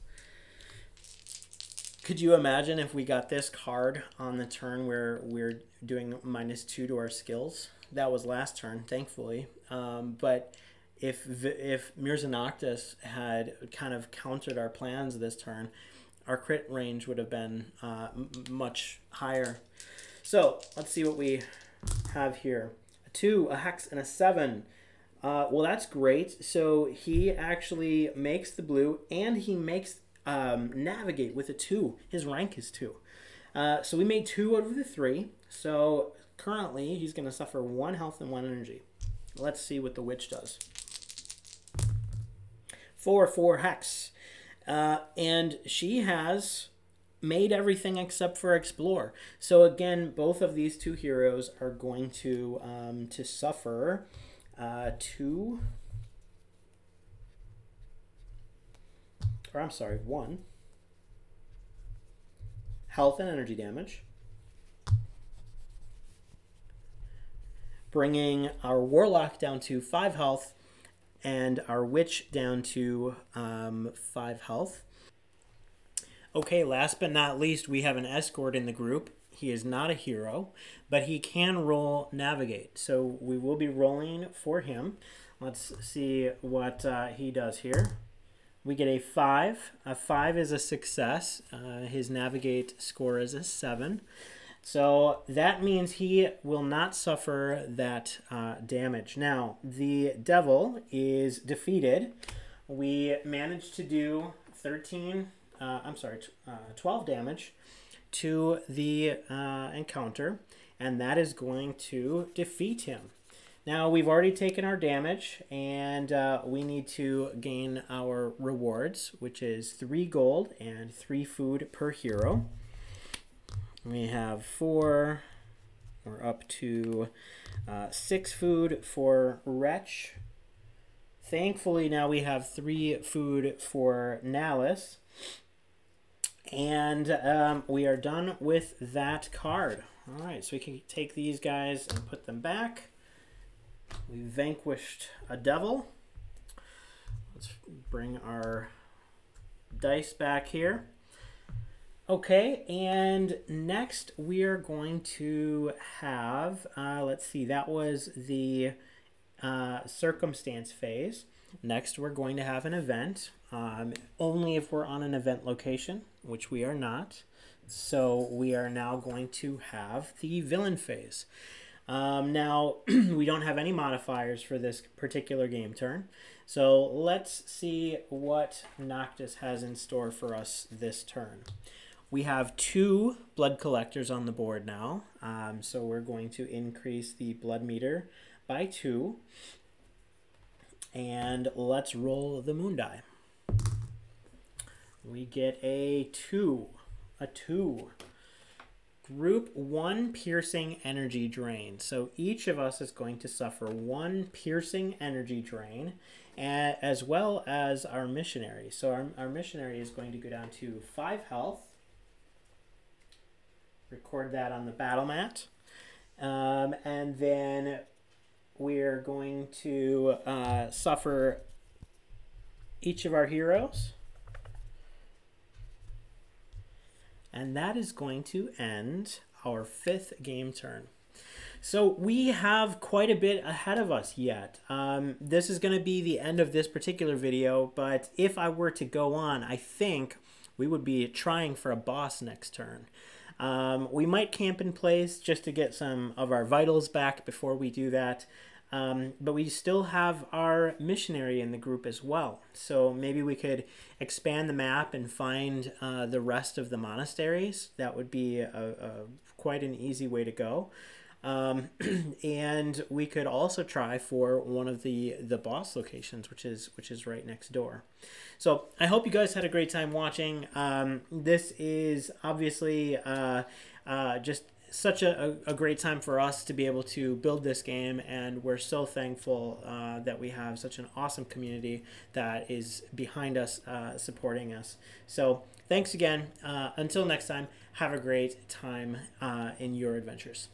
Could you imagine if we got this card on the turn where we're doing minus two to our skills? That was last turn, thankfully. Um, but if if Mirza Noctis had kind of countered our plans this turn, our crit range would have been uh, much higher. So let's see what we have here: a two, a hex, and a seven. Uh, well, that's great. So he actually makes the blue, and he makes um, navigate with a two. His rank is two. Uh, so we made two out of the three. So currently, he's going to suffer one health and one energy. Let's see what the witch does. 4 4 hex. Uh, and she has made everything except for explore. So again, both of these two heroes are going to um, to suffer uh, two, or I'm sorry, one health and energy damage, bringing our warlock down to five health and our witch down to um, five health. Okay, last but not least, we have an escort in the group. He is not a hero, but he can roll navigate. So we will be rolling for him. Let's see what uh, he does here. We get a 5. A 5 is a success. Uh, his navigate score is a 7. So that means he will not suffer that uh, damage. Now, the devil is defeated. We managed to do 13, uh, I'm sorry, uh, 12 damage to the uh, encounter, and that is going to defeat him. Now, we've already taken our damage, and uh, we need to gain our rewards, which is 3 gold and 3 food per hero. We have four. We're up to uh, six food for Wretch. Thankfully, now we have three food for Nalis. And um, we are done with that card. All right, so we can take these guys and put them back. We vanquished a devil. Let's bring our dice back here. Okay, and next we are going to have, uh, let's see, that was the uh, circumstance phase. Next, we're going to have an event, um, only if we're on an event location, which we are not. So we are now going to have the villain phase. Um, now, we don't have any modifiers for this particular game turn. So let's see what Noctis has in store for us this turn. We have two blood collectors on the board now, um, so we're going to increase the blood meter by two. And let's roll the moon die. We get a two, a two. Group one piercing energy drain. So each of us is going to suffer one piercing energy drain, as well as our missionary. So our, our missionary is going to go down to five health record that on the battle mat. Um, and then we're going to uh, suffer each of our heroes. And that is going to end our fifth game turn. So we have quite a bit ahead of us yet. Um, this is going to be the end of this particular video, but if I were to go on, I think we would be trying for a boss next turn. Um, we might camp in place just to get some of our vitals back before we do that. Um, but we still have our missionary in the group as well. So maybe we could expand the map and find uh, the rest of the monasteries. That would be a, a quite an easy way to go. Um, and we could also try for one of the the boss locations, which is which is right next door. So I hope you guys had a great time watching. Um, this is obviously uh, uh, just such a, a, great time for us to be able to build this game and we're so thankful uh, that we have such an awesome community that is behind us uh, supporting us so thanks again uh, until next time have a great time uh, in your adventures